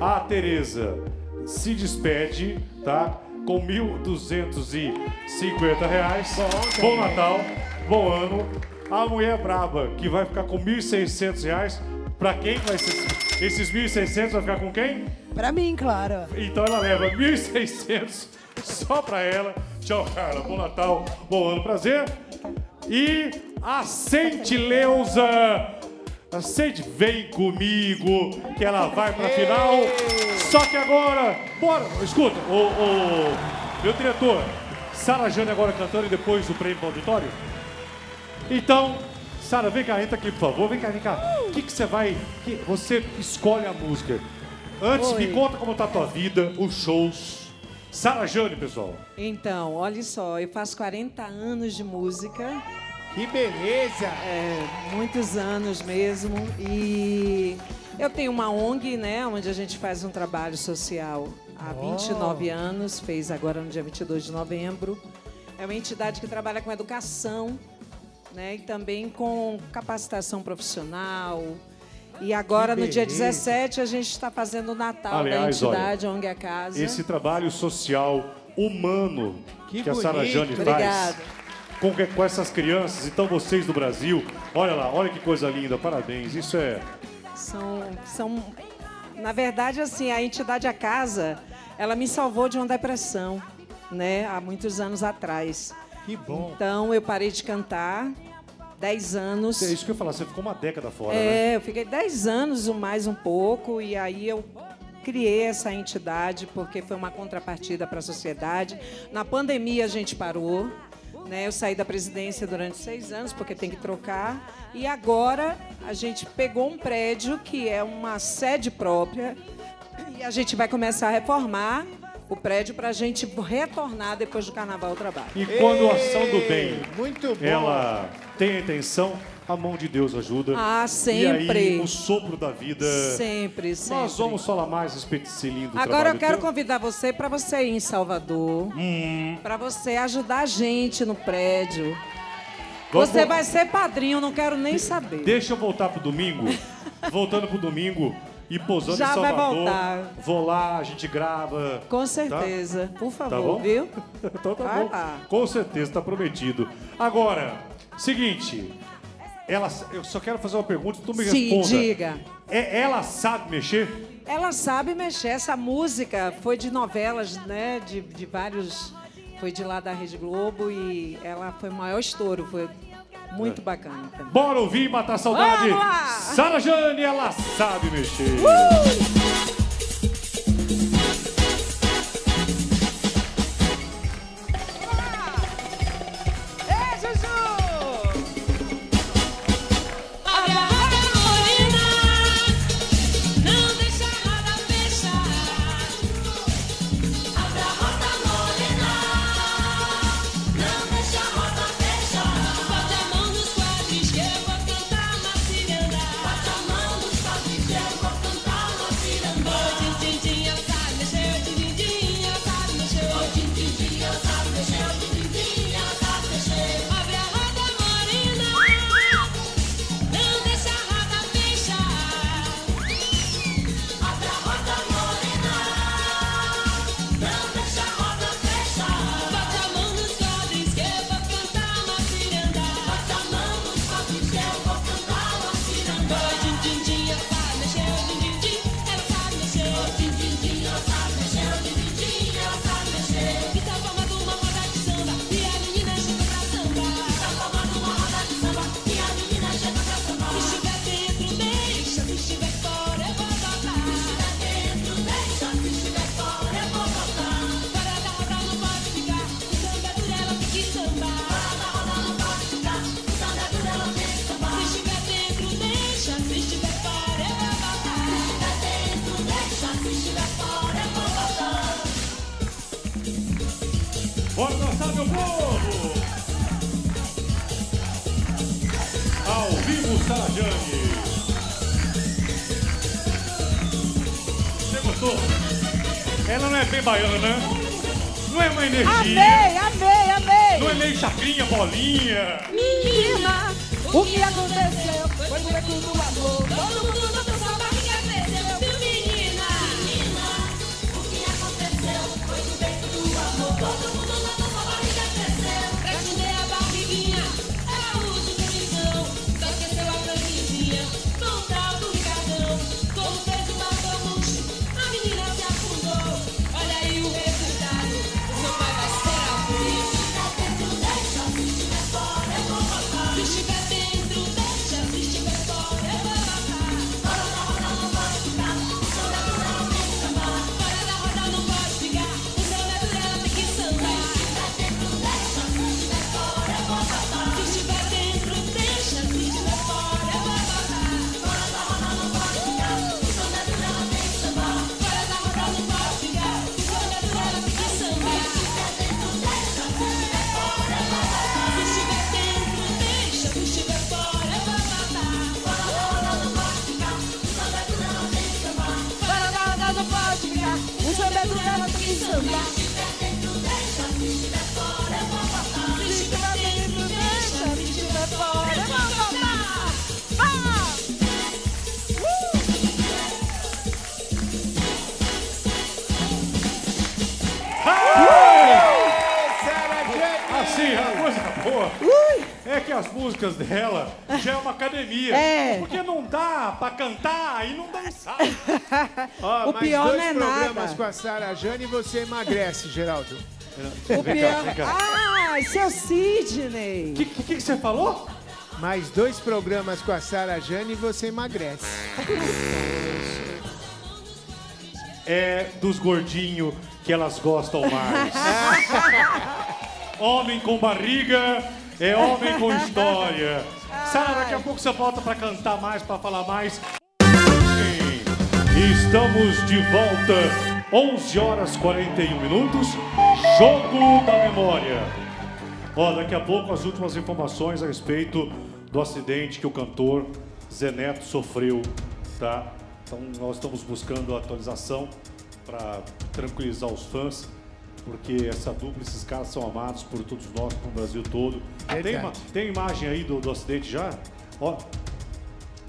A Tereza se despede, tá? Com 1.250 reais. Bom, Natal, bom ano. A mulher braba, que vai ficar com 1.600 reais. Pra quem vai ser? Esses 1.600 vai ficar com quem? Pra mim, claro. Então ela leva 1.600 só pra ela. Tchau, Carla. Bom Natal, bom ano, prazer. E a Centileuza. A Sente, vem comigo, que ela vai pra final. Só que agora, bora, escuta, o, o meu diretor, Sara Jane agora cantando e depois o prêmio pro auditório. Então, Sara, vem cá, entra aqui, por favor. Vem cá, vem cá. O que, que você vai. que- você escolhe a música. Antes, Oi. me conta como tá a tua vida, os shows. Sara Jane, pessoal. Então, olha só, eu faço 40 anos de música. Que beleza! É, muitos anos mesmo. E eu tenho uma ONG, né, onde a gente faz um trabalho social há Oh. 29 anos, fez agora no dia 22 de novembro. É uma entidade que trabalha com educação, né, e também com capacitação profissional. E agora, no dia beleza. 17, a gente está fazendo o Natal Aliás, da olha, entidade ONG A Casa. Esse trabalho social humano que, Que a Sara. Jane Obrigada. Com, com essas crianças. Então, vocês do Brasil, olha lá, olha que coisa linda, parabéns. Isso é. São, são, na verdade, assim, a entidade A Casa, ela me salvou de uma depressão, né, há muitos anos atrás. Que bom. Então, eu parei de cantar, 10 anos. É isso que eu ia falar, você ficou uma década fora, né? É, eu fiquei 10 anos, ou mais um pouco, e aí eu criei essa entidade porque foi uma contrapartida para a sociedade. Na pandemia a gente parou, né? Eu saí da presidência durante seis anos porque tem que trocar. E agora a gente pegou um prédio que é uma sede própria e a gente vai começar a reformar o prédio para a gente retornar depois do carnaval ao trabalho. E quando a ação do bem, muito bom. ela tem a intenção, a mão de Deus ajuda. Ah, E sempre. aí, o sopro da vida. Sempre, sempre. Nós vamos falar mais esse lindo Agora eu quero teu. convidar você para você ir em Salvador, Hum. para você ajudar a gente no prédio. Vamos você vo- vai ser padrinho, não quero nem saber. Deixa eu voltar pro domingo. Voltando pro domingo e pousando Já em vai Salvador. voltar. Vou lá, a gente grava. Com certeza. Por Tá favor, bom? viu? Então tá Vai bom. lá. Com certeza, tá prometido. Agora, seguinte. Ela, eu só quero fazer uma pergunta, tu me Sim, responda. diga. É, ela sabe mexer? Ela sabe mexer. Essa música foi de novelas, né? De, de vários. Foi de lá da Rede Globo e ela foi o maior estouro. Foi muito bacana também. Bora ouvir e matar a saudade. Sara Jane, ela sabe mexer. Uh! Bolinha. Cantar e não dançar. Ó, O mais pior dois não é programas nada. com a Sara Jane e você emagrece, Geraldo. O pior. Ai, seu Sidney. O que, que, que você falou? Mais dois programas com a Sara Jane e você emagrece. É dos gordinhos que elas gostam mais. homem com barriga é homem com história. Sara, daqui a pouco você volta pra cantar mais, pra falar mais. Estamos de volta, 11 horas 41 minutos. Jogo da memória. Ó, daqui a pouco as últimas informações a respeito do acidente que o cantor Zeneto sofreu, tá? Então nós estamos buscando a atualização para tranquilizar os fãs, porque essa dupla, esses caras são amados por todos nós, por Brasil todo. Tem, uma- tem imagem aí do, do acidente já? Ó.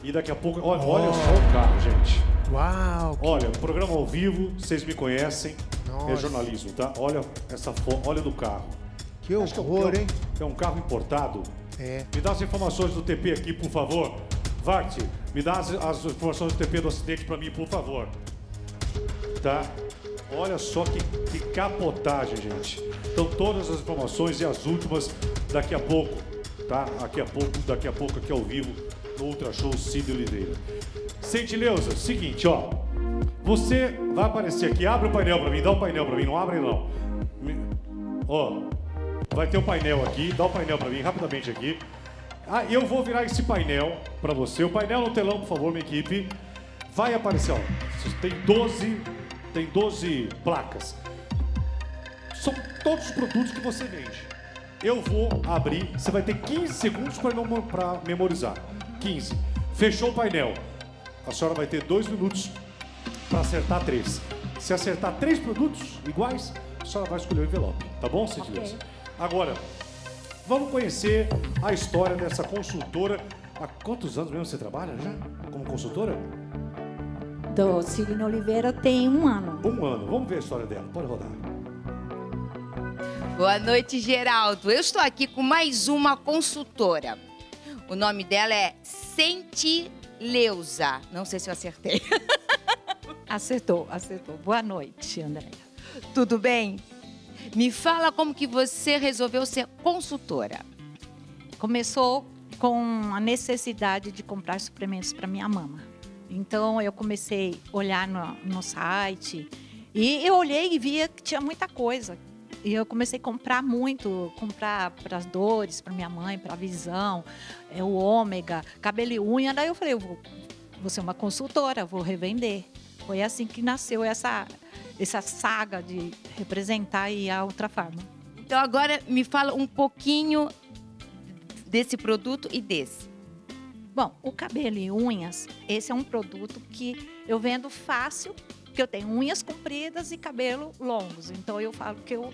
E daqui a pouco, olha, olha só o carro, gente. Uau! Olha, programa ao vivo, vocês me conhecem, é Nossa. jornalismo, tá? Olha essa foto, olha do carro. Que que é um- horror, é um- hein? É um carro importado. É. Me dá as informações do TP aqui, por favor. Vart, me dá as, as informações do TP do acidente pra mim, por favor. Tá? Olha só que, que capotagem, gente. Então todas as informações e as últimas daqui a pouco, tá? Daqui a pouco, daqui a pouco aqui ao vivo no Ultra Show Cid Oliveira. Sentileuza, seguinte, ó. Você vai aparecer aqui, abre o painel pra mim, dá o painel pra mim, não abre não. Ó, vai ter um painel aqui, dá o painel pra mim rapidamente aqui. Ah, eu vou virar esse painel pra você. O painel no telão, por favor, minha equipe. Vai aparecer, ó. Tem 12, tem 12 placas. São todos os produtos que você vende. Eu vou abrir, você vai ter 15 segundos para memorizar. 15. Fechou o painel. A senhora vai ter dois minutos para acertar três. Se acertar três produtos iguais, a senhora vai escolher o envelope. Tá bom, Cidileuza? Agora, vamos conhecer a história dessa consultora. Há quantos anos mesmo você trabalha já como consultora? Do Cirino Oliveira tem um ano. Um ano. Vamos ver a história dela. Pode rodar. Boa noite, Geraldo. Eu estou aqui com mais uma consultora. O nome dela é Sentileuza. Não sei se eu acertei. Acertou, acertou. Boa noite, Andréia. Tudo bem? Me fala como que você resolveu ser consultora. Começou com a necessidade de comprar suplementos para minha mama. Então eu comecei a olhar no, no site e eu olhei e via que tinha muita coisa. E eu comecei a comprar muito, comprar para as dores, para minha mãe, para a visão, é, o ômega, cabelo e unha. Daí eu falei, eu vou, vou ser uma consultora, vou revender. Foi assim que nasceu essa, essa saga de representar aí a Ultra Farma. Então agora me fala um pouquinho desse produto e desse. Bom, o cabelo e unhas, esse é um produto que eu vendo fácil, porque eu tenho unhas compridas e cabelo longos. Então eu falo que eu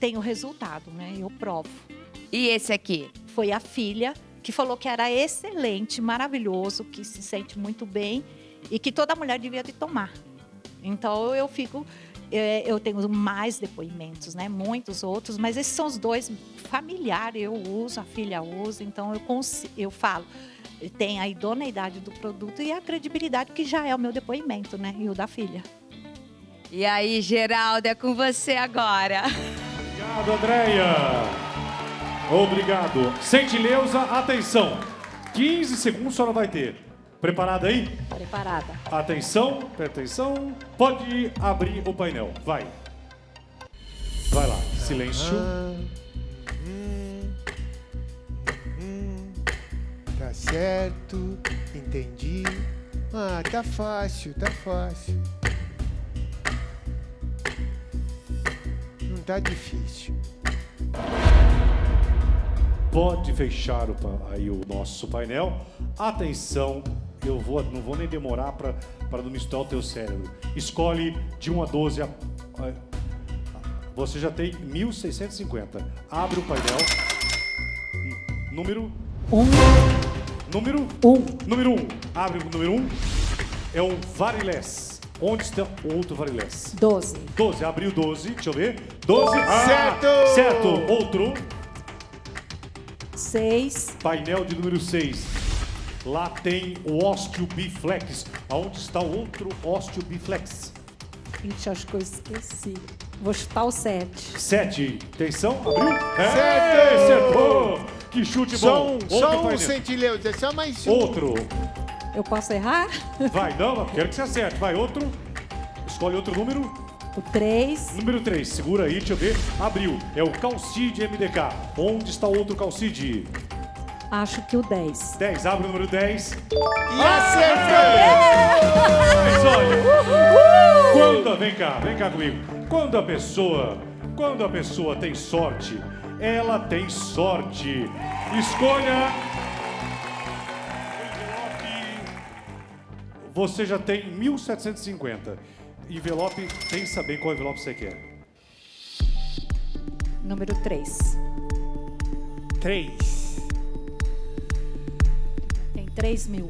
tenho resultado, né? Eu provo. E esse aqui? Foi a filha que falou que era excelente, maravilhoso, que se sente muito bem e que toda mulher devia de tomar. Então eu fico, eh, eu tenho mais depoimentos, né? Muitos outros, mas esses são os dois familiares. Eu uso, a filha usa, então eu eu falo tem a idoneidade do produto e a credibilidade que já é o meu depoimento, né? E o da filha. E aí, Geraldo, é com você agora. Obrigado, Andréia. Obrigado. Sentileuza, atenção. 15 segundos a senhora vai ter. Preparada aí? Preparada. Atenção, atenção. Pode abrir o painel. Vai. Vai lá. Silêncio. Tá certo, entendi. Ah, tá fácil, tá fácil. Não tá difícil. Pode fechar o aí o nosso painel. Atenção, eu vou, não vou nem demorar para não misturar o teu cérebro. Escolhe de 1 a 12. a- você já tem 1650. Abre o painel. N- Número. Um. Número. Um. Número 1. Abre o número 1. É um varilés. Onde está o outro varilés? 12. 12. Abriu 12. Deixa eu ver. 12. Certo! Certo. Outro. 6. Painel de número 6. Lá tem o Osteo Biflex. Aonde está o outro Osteo Biflex? Gente, acho que eu esqueci. Vou chutar o 7. 7. Atenção, abriu? É, Certo! acertou! Que chute Só bom! um, Outro só um centileuza, só mais um. Outro. Eu posso errar? Vai, não, quero que você acerte. Vai, outro. Escolhe outro número. O 3. Número 3. Segura aí, deixa eu ver. Abriu. É o Calcide MDK. Onde está o outro Calcide? Acho que o 10. 10. Abre o número 10. E acertou! Mas olha, quando, vem cá, vem cá comigo. Quando a pessoa, quando a pessoa tem sorte, ela tem sorte. Escolha. Envelope. Você já tem 1750. Envelope, pensa bem qual envelope você quer. Número 3. Três. Tem 3 mil.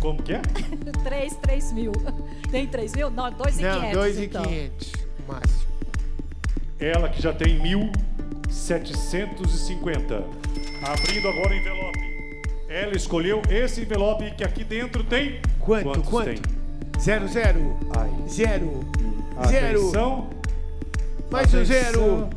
Como que é? 3, 3 mil. Tem 3 mil? Não, 2 e Não, 500. dois e então. quinhentos, máximo. Ela que já tem 1750. Abrindo agora o envelope. Ela escolheu esse envelope que aqui dentro tem. Quanto, Quantos quanto? tem? Zero, zero. Ai. Zero. Zero. Atenção. Mais um Atenção. zero.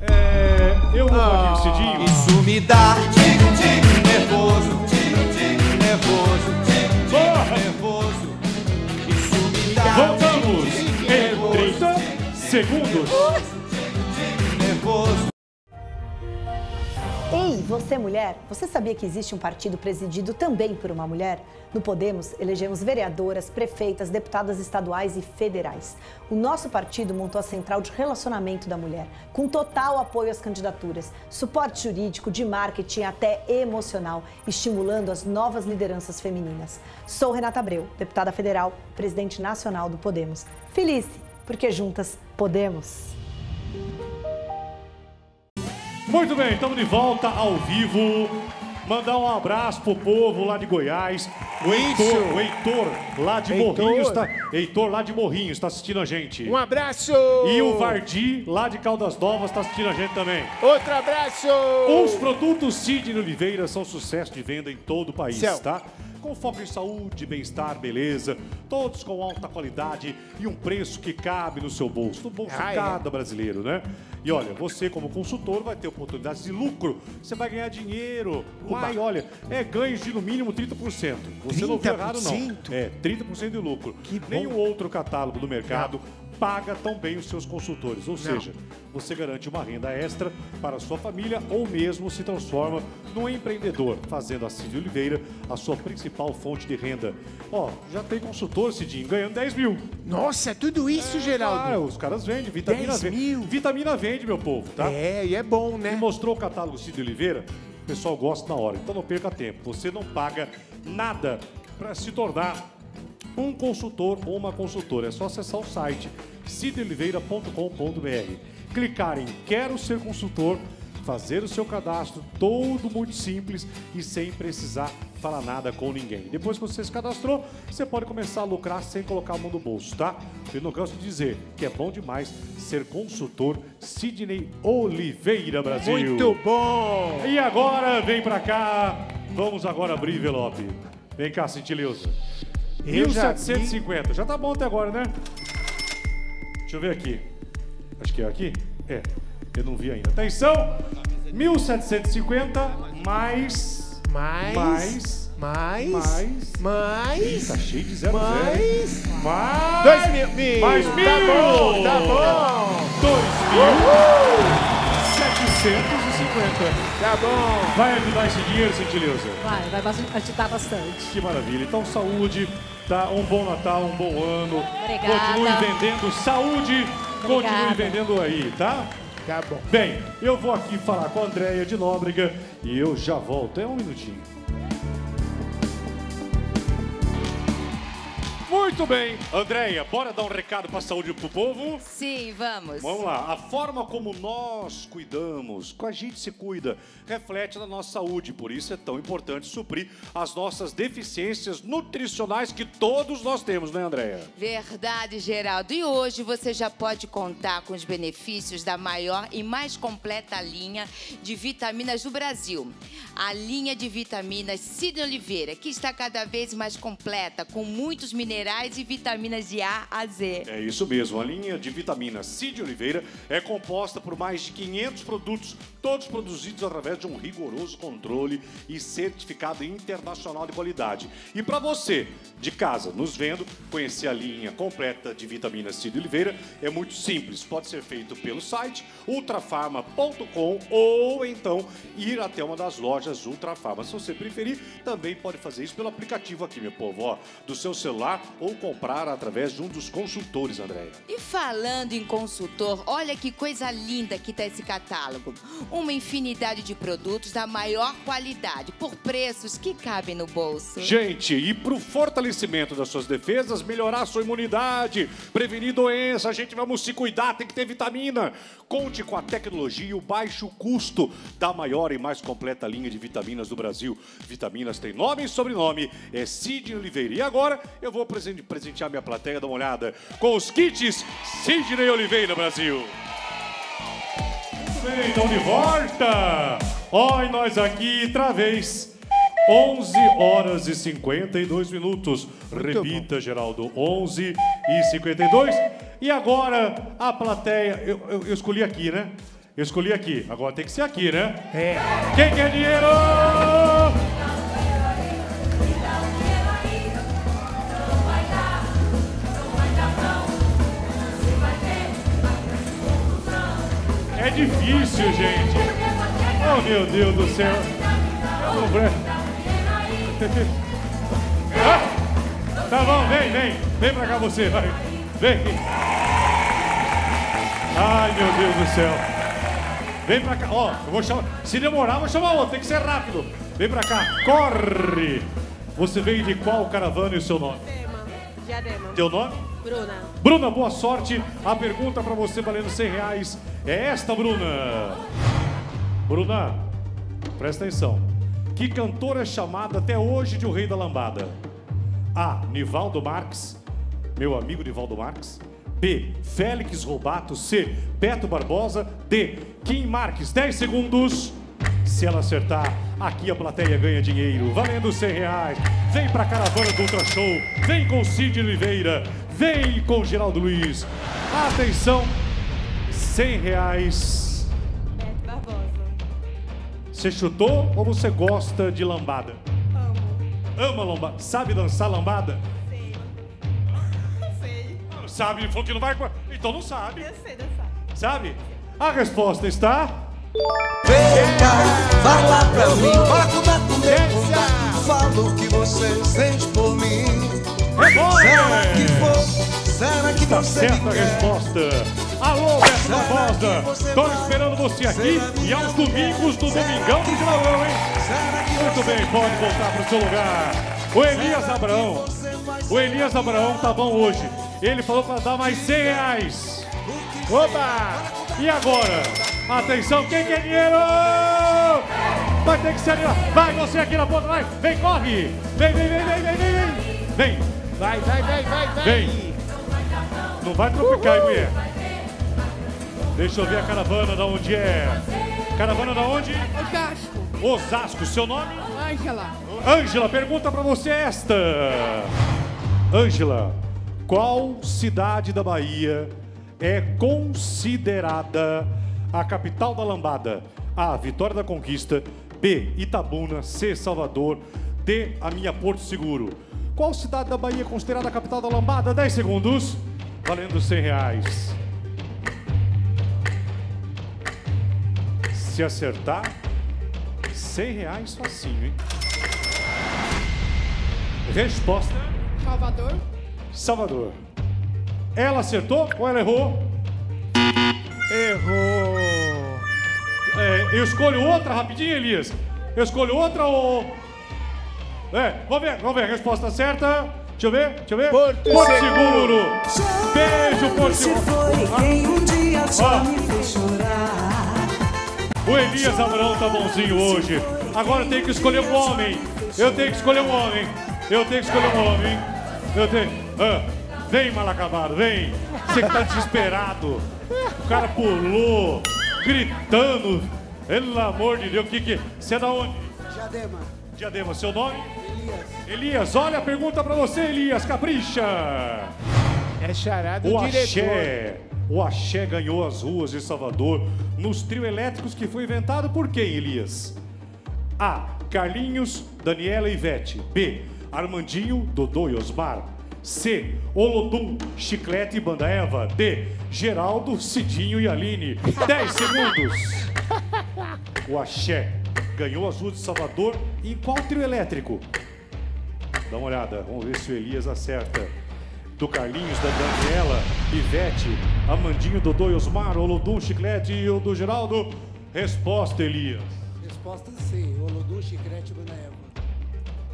É, eu vou Ah. aqui Cidinho. Isso me dá tique-tique nervoso, tique-tique nervoso, tique-tique nervoso. Isso me dá Voltamos tique-tique em nervoso, 30 segundos. Ei, você mulher, você sabia que existe um partido presidido também por uma mulher? No Podemos, elegemos vereadoras, prefeitas, deputadas estaduais e federais. O nosso partido montou a Central de Relacionamento da Mulher, com total apoio às candidaturas, suporte jurídico, de marketing até emocional, estimulando as novas lideranças femininas. Sou Renata Abreu, deputada federal, presidente nacional do Podemos. Feliz, porque juntas podemos. Muito bem, estamos de volta ao vivo. Mandar um abraço pro povo lá de Goiás. O Heitor, o Heitor lá de Heitor. Morrinhos está. Heitor lá de Morrinhos está assistindo a gente. Um abraço! E o Vardi lá de Caldas Novas está assistindo a gente também. Outro abraço! Os produtos Sidney Oliveira são sucesso de venda em todo o país, Céu. tá? Com foco em saúde, bem-estar, beleza, todos com alta qualidade e um preço que cabe no seu bolso, no bolso de cada brasileiro, né? E olha, você como consultor vai ter oportunidades de lucro, você vai ganhar dinheiro, vai, olha, é ganhos de no mínimo 30%. Você não viu errado não. 30%? É, 30% de lucro. Que bom. Nenhum outro catálogo do mercado paga tão bem os seus consultores. Ou seja, você garante uma renda extra para a sua família ou mesmo se transforma num empreendedor, fazendo a Cid Oliveira a sua principal fonte de renda. Ó, já tem consultor, Cidinho, ganhando 10 mil. Nossa, tudo isso, Geraldo? Ah, os caras vendem, vitamina 10 vende. Vitamina vende, meu povo, tá? É, e é bom, né? E mostrou o catálogo Cid Oliveira, o pessoal gosta na hora. Então não perca tempo. Você não paga nada para se tornar um consultor ou uma consultora. É só acessar o site cidoliveira.com.br, clicar em Quero Ser Consultor, fazer o seu cadastro, todo muito simples e sem precisar falar nada com ninguém. Depois que você se cadastrou, você pode começar a lucrar sem colocar a mão no bolso, tá? Eu não canso de dizer que é bom demais ser consultor Sidney Oliveira Brasil. Muito bom! E agora, vem pra cá. Vamos agora abrir envelope. Vem cá, Cintileuza. Eu já 1750. Já tá bom até agora, né? Deixa eu ver aqui. Acho que é aqui? É. Eu não vi ainda. Atenção! 1750 mais. Mais. Mais. Mais. Mais. Mais. Ih, tá cheio de zero Mais. zero. Mais. Dois mil. mil. Mais Tá mil. bom, tá bom. Dois mil. 750. Tá bom. Vai ajudar esse dinheiro, Cintileuza? Vai, vai ajudar bastante. Que maravilha. Então, saúde, tá? Um bom Natal, um bom ano. Obrigada. Continue vendendo saúde. Continue Obrigada. vendendo aí, tá? Tá bom. Bem, eu vou aqui falar com a Andréia de Nóbrega e eu já volto. É um minutinho. Muito bem. Andréia, bora dar um recado para a saúde pro povo? Sim, vamos. Vamos lá. A forma como nós cuidamos, com a gente se cuida, reflete na nossa saúde. Por isso é tão importante suprir as nossas deficiências nutricionais que todos nós temos, né, Andréia? Verdade, Geraldo. E hoje você já pode contar com os benefícios da maior e mais completa linha de vitaminas do Brasil. A linha de vitaminas Cid Oliveira, que está cada vez mais completa, com muitos minerais e vitaminas de A a Z. É isso mesmo. A linha de vitaminas Cid Oliveira é composta por mais de 500 produtos, todos produzidos através de um rigoroso controle e certificado internacional de qualidade. E para você, de casa, nos vendo, conhecer a linha completa de vitaminas Cid Oliveira é muito simples. Pode ser feito pelo site ultrafarma.com ou então ir até uma das lojas Ultrafarma. Se você preferir, também pode fazer isso pelo aplicativo aqui, meu povo, ó, do seu celular ou comprar através de um dos consultores, Andréia. E falando em consultor, olha que coisa linda que tá esse catálogo. Uma infinidade de produtos da maior qualidade, por preços que cabem no bolso. Gente, e para o fortalecimento das suas defesas, melhorar a sua imunidade, prevenir doença, a gente vamos se cuidar, tem que ter vitamina. Conte com a tecnologia e o baixo custo da maior e mais completa linha de vitaminas do Brasil. Vitaminas tem nome e sobrenome, é Sidney Oliveira. E agora eu vou presen- presentear minha plateia, dá uma olhada, com os kits Sidney Oliveira Brasil. Bem, então de volta. Ó, e nós aqui outra vez. 11 horas e 52 minutos. Repita, Geraldo. 11 e 52. E agora a plateia. Eu, eu- eu escolhi aqui, né? Eu escolhi aqui. Agora tem que ser aqui, né? É. Quem quer dinheiro? É difícil, gente. Oh, meu Deus do céu. Ah! Tá bom, vem, vem. Vem pra cá você, vai. Vem. Ai, meu Deus do céu. Vem pra cá. Ó, eu vou chamar. Se demorar, vou chamar outro. Tem que ser rápido. Vem pra cá. Corre. Você veio de qual caravana e o seu nome? Diadema. Teu nome? Bruna. Bruna, boa sorte. A pergunta pra você valendo 100 reais é esta, Bruna. Bruna, presta atenção. Que cantor é chamado até hoje de o rei da lambada? A. Nivaldo Marques, meu amigo Nivaldo Marques. B. Félix Robato. C. Beto Barbosa. D. Kim Marques. 10 segundos. Se ela acertar, aqui a plateia ganha dinheiro, valendo 100 reais. Vem pra caravana do Ultra Show. Vem com Cid Oliveira. Vem com Geraldo Luiz. Atenção, 100 reais. Beto Barbosa. Você chutou ou você gosta de lambada? Amo. Ama lambada? Sabe dançar lambada? Sei. Não Sabe? Ele falou que não vai. Então não sabe. Eu sei dançar. Sabe? A resposta está. Vem cá, fala pra mim, bate na comigo, fala o que você sente por mim. Será que for? Será que Tá certa a resposta. Alô, Beto Barbosa. Tô esperando você aqui e aos domingos do Domingão do Vilalão, hein? Muito bem, pode voltar pro seu lugar. O Elias Abraão. O Elias Abraão tá bom hoje. Ele falou para dar mais 100 reais. Opa! E agora? Atenção, quem quer dinheiro? Vai ter que ser ali, ó. Vai, você aqui na ponta, vai. Vem, corre. Vem, vem, vem, vem, vem, vem, vem. Vem. Vai, vai, vai, vai, vai. Vem. Não vai tropicar, hein, mulher? Deixa eu ver a caravana da onde é. Caravana da onde? Osasco. Osasco. Seu nome? Ângela. Ângela, pergunta pra você esta. Ângela, qual cidade da Bahia é considerada a capital da lambada? A. Vitória da Conquista. B. Itabuna. C. Salvador. D. A minha Porto Seguro. Qual cidade da Bahia é considerada a capital da lambada? 10 segundos. Valendo 100 reais. Se acertar, 100 reais facinho, hein? Resposta: Salvador. Salvador. Ela acertou ou ela errou? Errou. É, eu escolho outra rapidinho, Elias. Eu escolho outra ou. É, vamos ver, vamos ver. Resposta certa. Deixa eu ver, deixa eu ver. Porto Seguro. Beijo, Porto Seguro. Quem um dia Ó. me fez chorar. O Elias Abraão tá bonzinho hoje. Agora eu tenho que escolher um homem. Eu tenho que escolher um homem. Eu tenho que escolher um homem. Eu tenho. Ah, vem, mal acabado, vem. Você que tá desesperado. O cara pulou, gritando. Pelo amor de Deus, o que que. Você é da onde? Diadema. Diadema, seu nome? Elias. Elias, olha a pergunta pra você, Elias, capricha. É charada O diretor. axé, o axé ganhou as ruas de Salvador nos trio elétricos que foi inventado por quem, Elias? A. Carlinhos, Daniela e Ivete. B. Armandinho, Dodô e Osmar. C. Olodum, Chiclete e Banda Eva. D. Geraldo, Cidinho e Aline. 10 segundos. O axé ganhou as ruas de Salvador em qual trio elétrico? Dá uma olhada, vamos ver se o Elias acerta. Do Carlinhos, da Daniela, Ivete, Amandinho, Dodô e Osmar, Olodum, Chiclete e o do Geraldo. Resposta, Elias. Resposta C, Olodum, Chicrete, Banda Eva.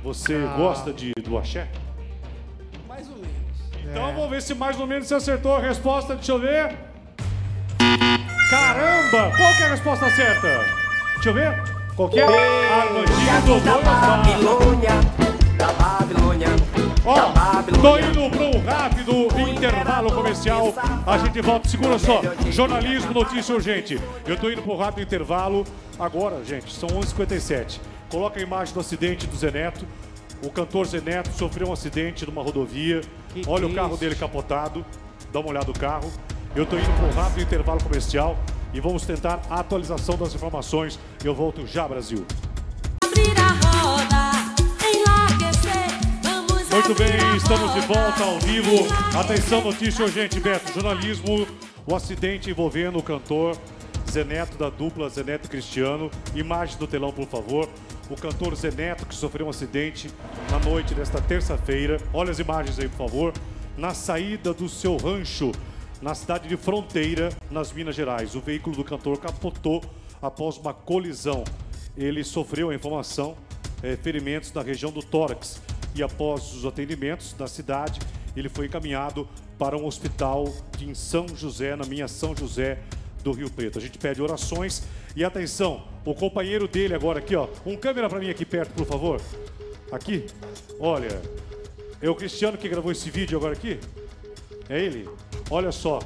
Você Ah. gosta de, do axé? Mais ou menos. Então vamos ver se mais ou menos você acertou a resposta. Deixa eu ver. Caramba! Qual que é a resposta certa? Deixa eu ver. Qual que é? Armandinho, Dodô e Osmar. Da Babilônia. Ó, tô indo para um rápido intervalo comercial. A gente volta, segura só. Jornalismo, notícia urgente. Eu tô indo para um rápido intervalo. Agora, gente, são 11h57. Coloca a imagem do acidente do Zeneto. O cantor Zeneto sofreu um acidente numa rodovia. Olha o carro dele capotado. Dá uma olhada no carro. Eu tô indo para um rápido intervalo comercial e vamos tentar a atualização das informações. Eu volto já, Brasil. Muito bem, estamos de volta ao vivo. Atenção, notícia urgente, Beto. Jornalismo, o acidente envolvendo o cantor Zeneto da dupla Zeneto Cristiano. Imagem do telão, por favor. O cantor Zeneto que sofreu um acidente na noite desta terça-feira. Olha as imagens aí, por favor. Na saída do seu rancho, na cidade de Fronteira, nas Minas Gerais. O veículo do cantor capotou após uma colisão. Ele sofreu a informação, eh, ferimentos na região do tórax e após os atendimentos na cidade, ele foi encaminhado para um hospital em São José, na minha São José do Rio Preto. A gente pede orações e atenção, o companheiro dele agora aqui, ó, um câmera para mim aqui perto, por favor. Aqui. Olha, é o Cristiano que gravou esse vídeo agora aqui? É ele? Olha só,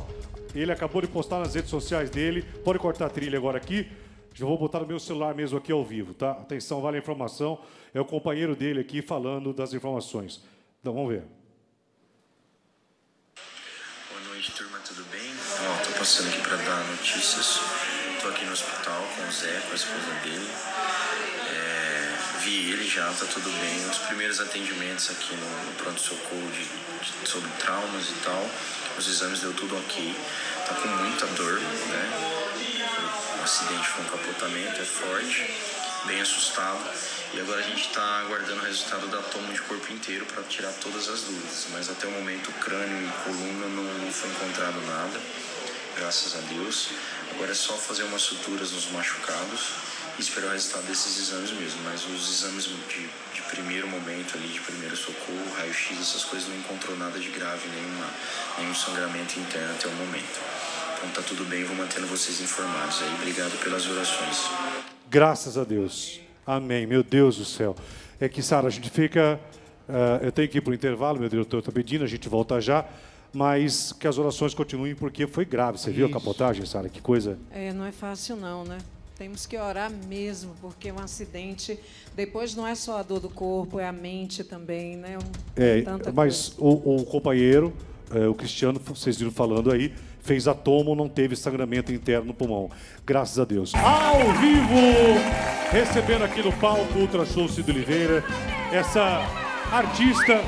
ele acabou de postar nas redes sociais dele. Pode cortar a trilha agora aqui. Já vou botar no meu celular mesmo aqui ao vivo, tá? Atenção, vale a informação. É o companheiro dele aqui falando das informações. Então vamos ver. Boa noite, turma, tudo bem? Ó, tô passando aqui pra dar notícias. Tô aqui no hospital com o Zé, com a esposa dele. É, vi ele já, tá tudo bem. Os primeiros atendimentos aqui no, no pronto-socorro sobre traumas e tal. Os exames deu tudo ok. Tá com muita dor, né? Acidente foi um capotamento, é forte, bem assustado. E agora a gente está aguardando o resultado da toma de corpo inteiro para tirar todas as dúvidas. Mas até o momento, crânio e coluna não, não foi encontrado nada, graças a Deus. Agora é só fazer umas suturas nos machucados e esperar o resultado desses exames mesmo. Mas os exames de, de primeiro momento ali, de primeiro socorro, raio-x, essas coisas, não encontrou nada de grave, nenhuma, nenhum sangramento interno até o momento. Então tá tudo bem, vou mantendo vocês informados aí. Obrigado pelas orações. Graças a Deus. Amém. Meu Deus do céu. É que, Sara, a gente fica. ah, eu tenho que ir para o intervalo, meu diretor está pedindo, a gente volta já. Mas que as orações continuem, porque foi grave. Você viu a Isso. capotagem, Sara? Que coisa. É, não é fácil não, né? Temos que orar mesmo, porque um acidente, depois não é só a dor do corpo, é a mente também, né? Um- É, tanta mas o, o companheiro, é, o Cristiano, vocês viram falando aí, fez a tomo, não teve sangramento interno no pulmão. Graças a Deus. Ao vivo, recebendo aqui no palco Ultra Show Cid Oliveira, essa artista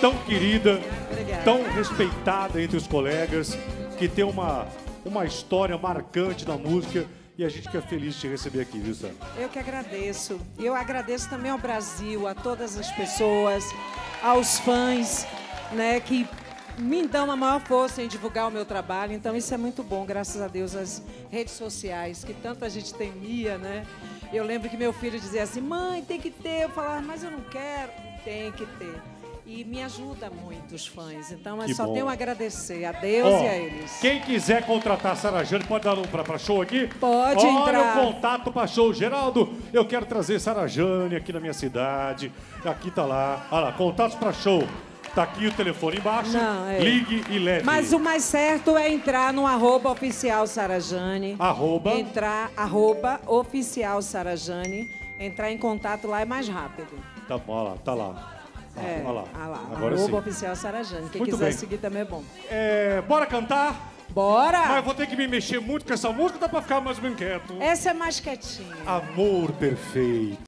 tão querida, tão respeitada entre os colegas, que tem uma, uma história marcante na música. E a gente fica feliz de te receber aqui, viu, Sandra? Eu que agradeço. Eu agradeço também ao Brasil, a todas as pessoas, aos fãs, né, que me dão a maior força em divulgar o meu trabalho. Então isso é muito bom, graças a Deus, as redes sociais, que tanta gente temia, né? Eu lembro que meu filho dizia assim, mãe, tem que ter. Eu falava, mas eu não quero. Tem que ter. E me ajuda muito os fãs. Então eu Que só bom. tenho a agradecer a Deus Ó, e a eles. Quem quiser contratar a Sara Jane, pode dar um para show aqui? Pode Olha entrar. o contato para show. Geraldo, eu quero trazer Sara Jane aqui na minha cidade. Aqui tá lá. Olha lá, contatos para show. Tá aqui o telefone embaixo. Não, é. Ligue e leve. Mas o mais certo é entrar no arroba oficial Sarajane. Arroba? Entrar, arroba oficial Sarajane. Entrar em contato lá é mais rápido. Tá bom, olha lá, tá lá. Ah, É, olha lá. ah lá, Agora arroba sim. oficial Sarajane. Quem Muito quiser bem. seguir também é bom. É, bora cantar? Bora! Mas vou ter que me mexer muito com essa música, dá pra ficar mais bem quieto. Essa é mais quietinha. Amor perfeito.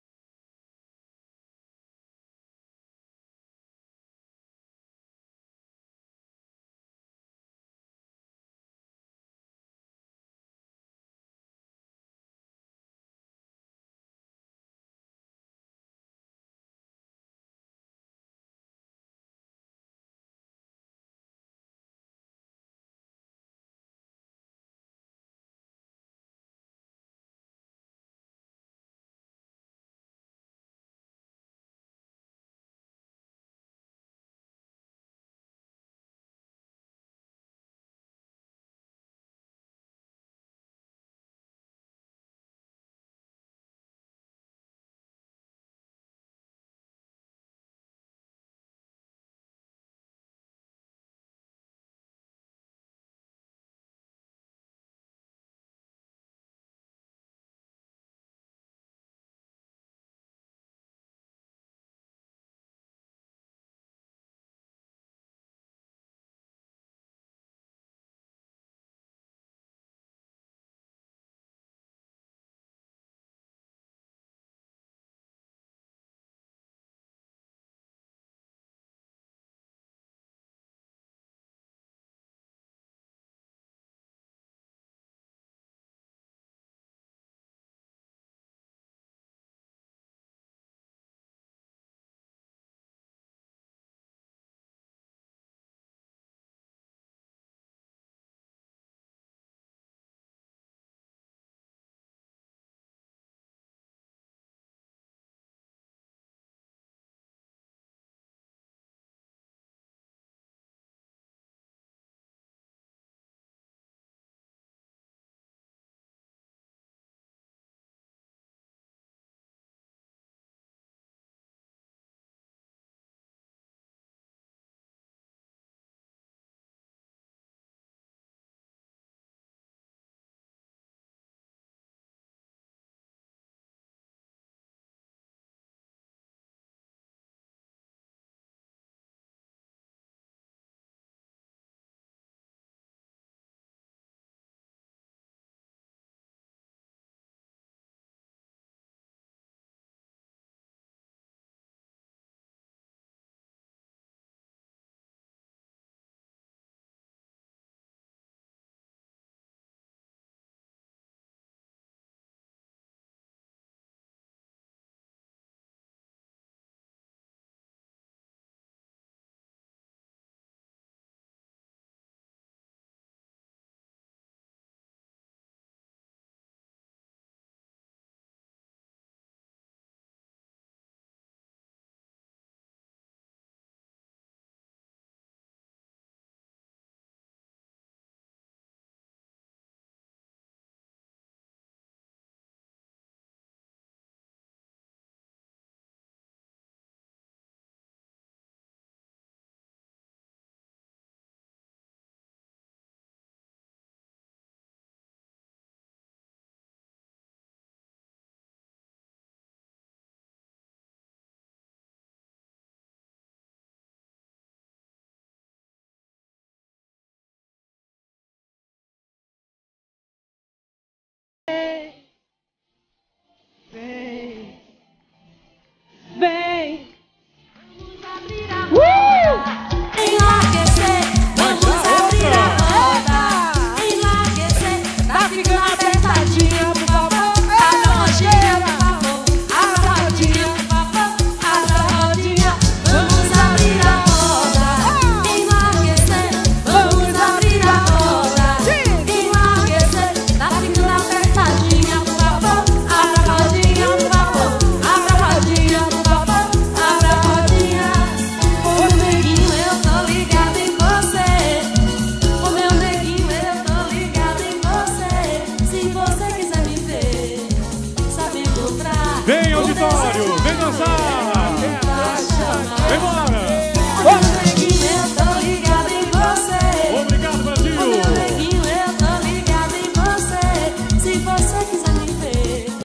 Vem.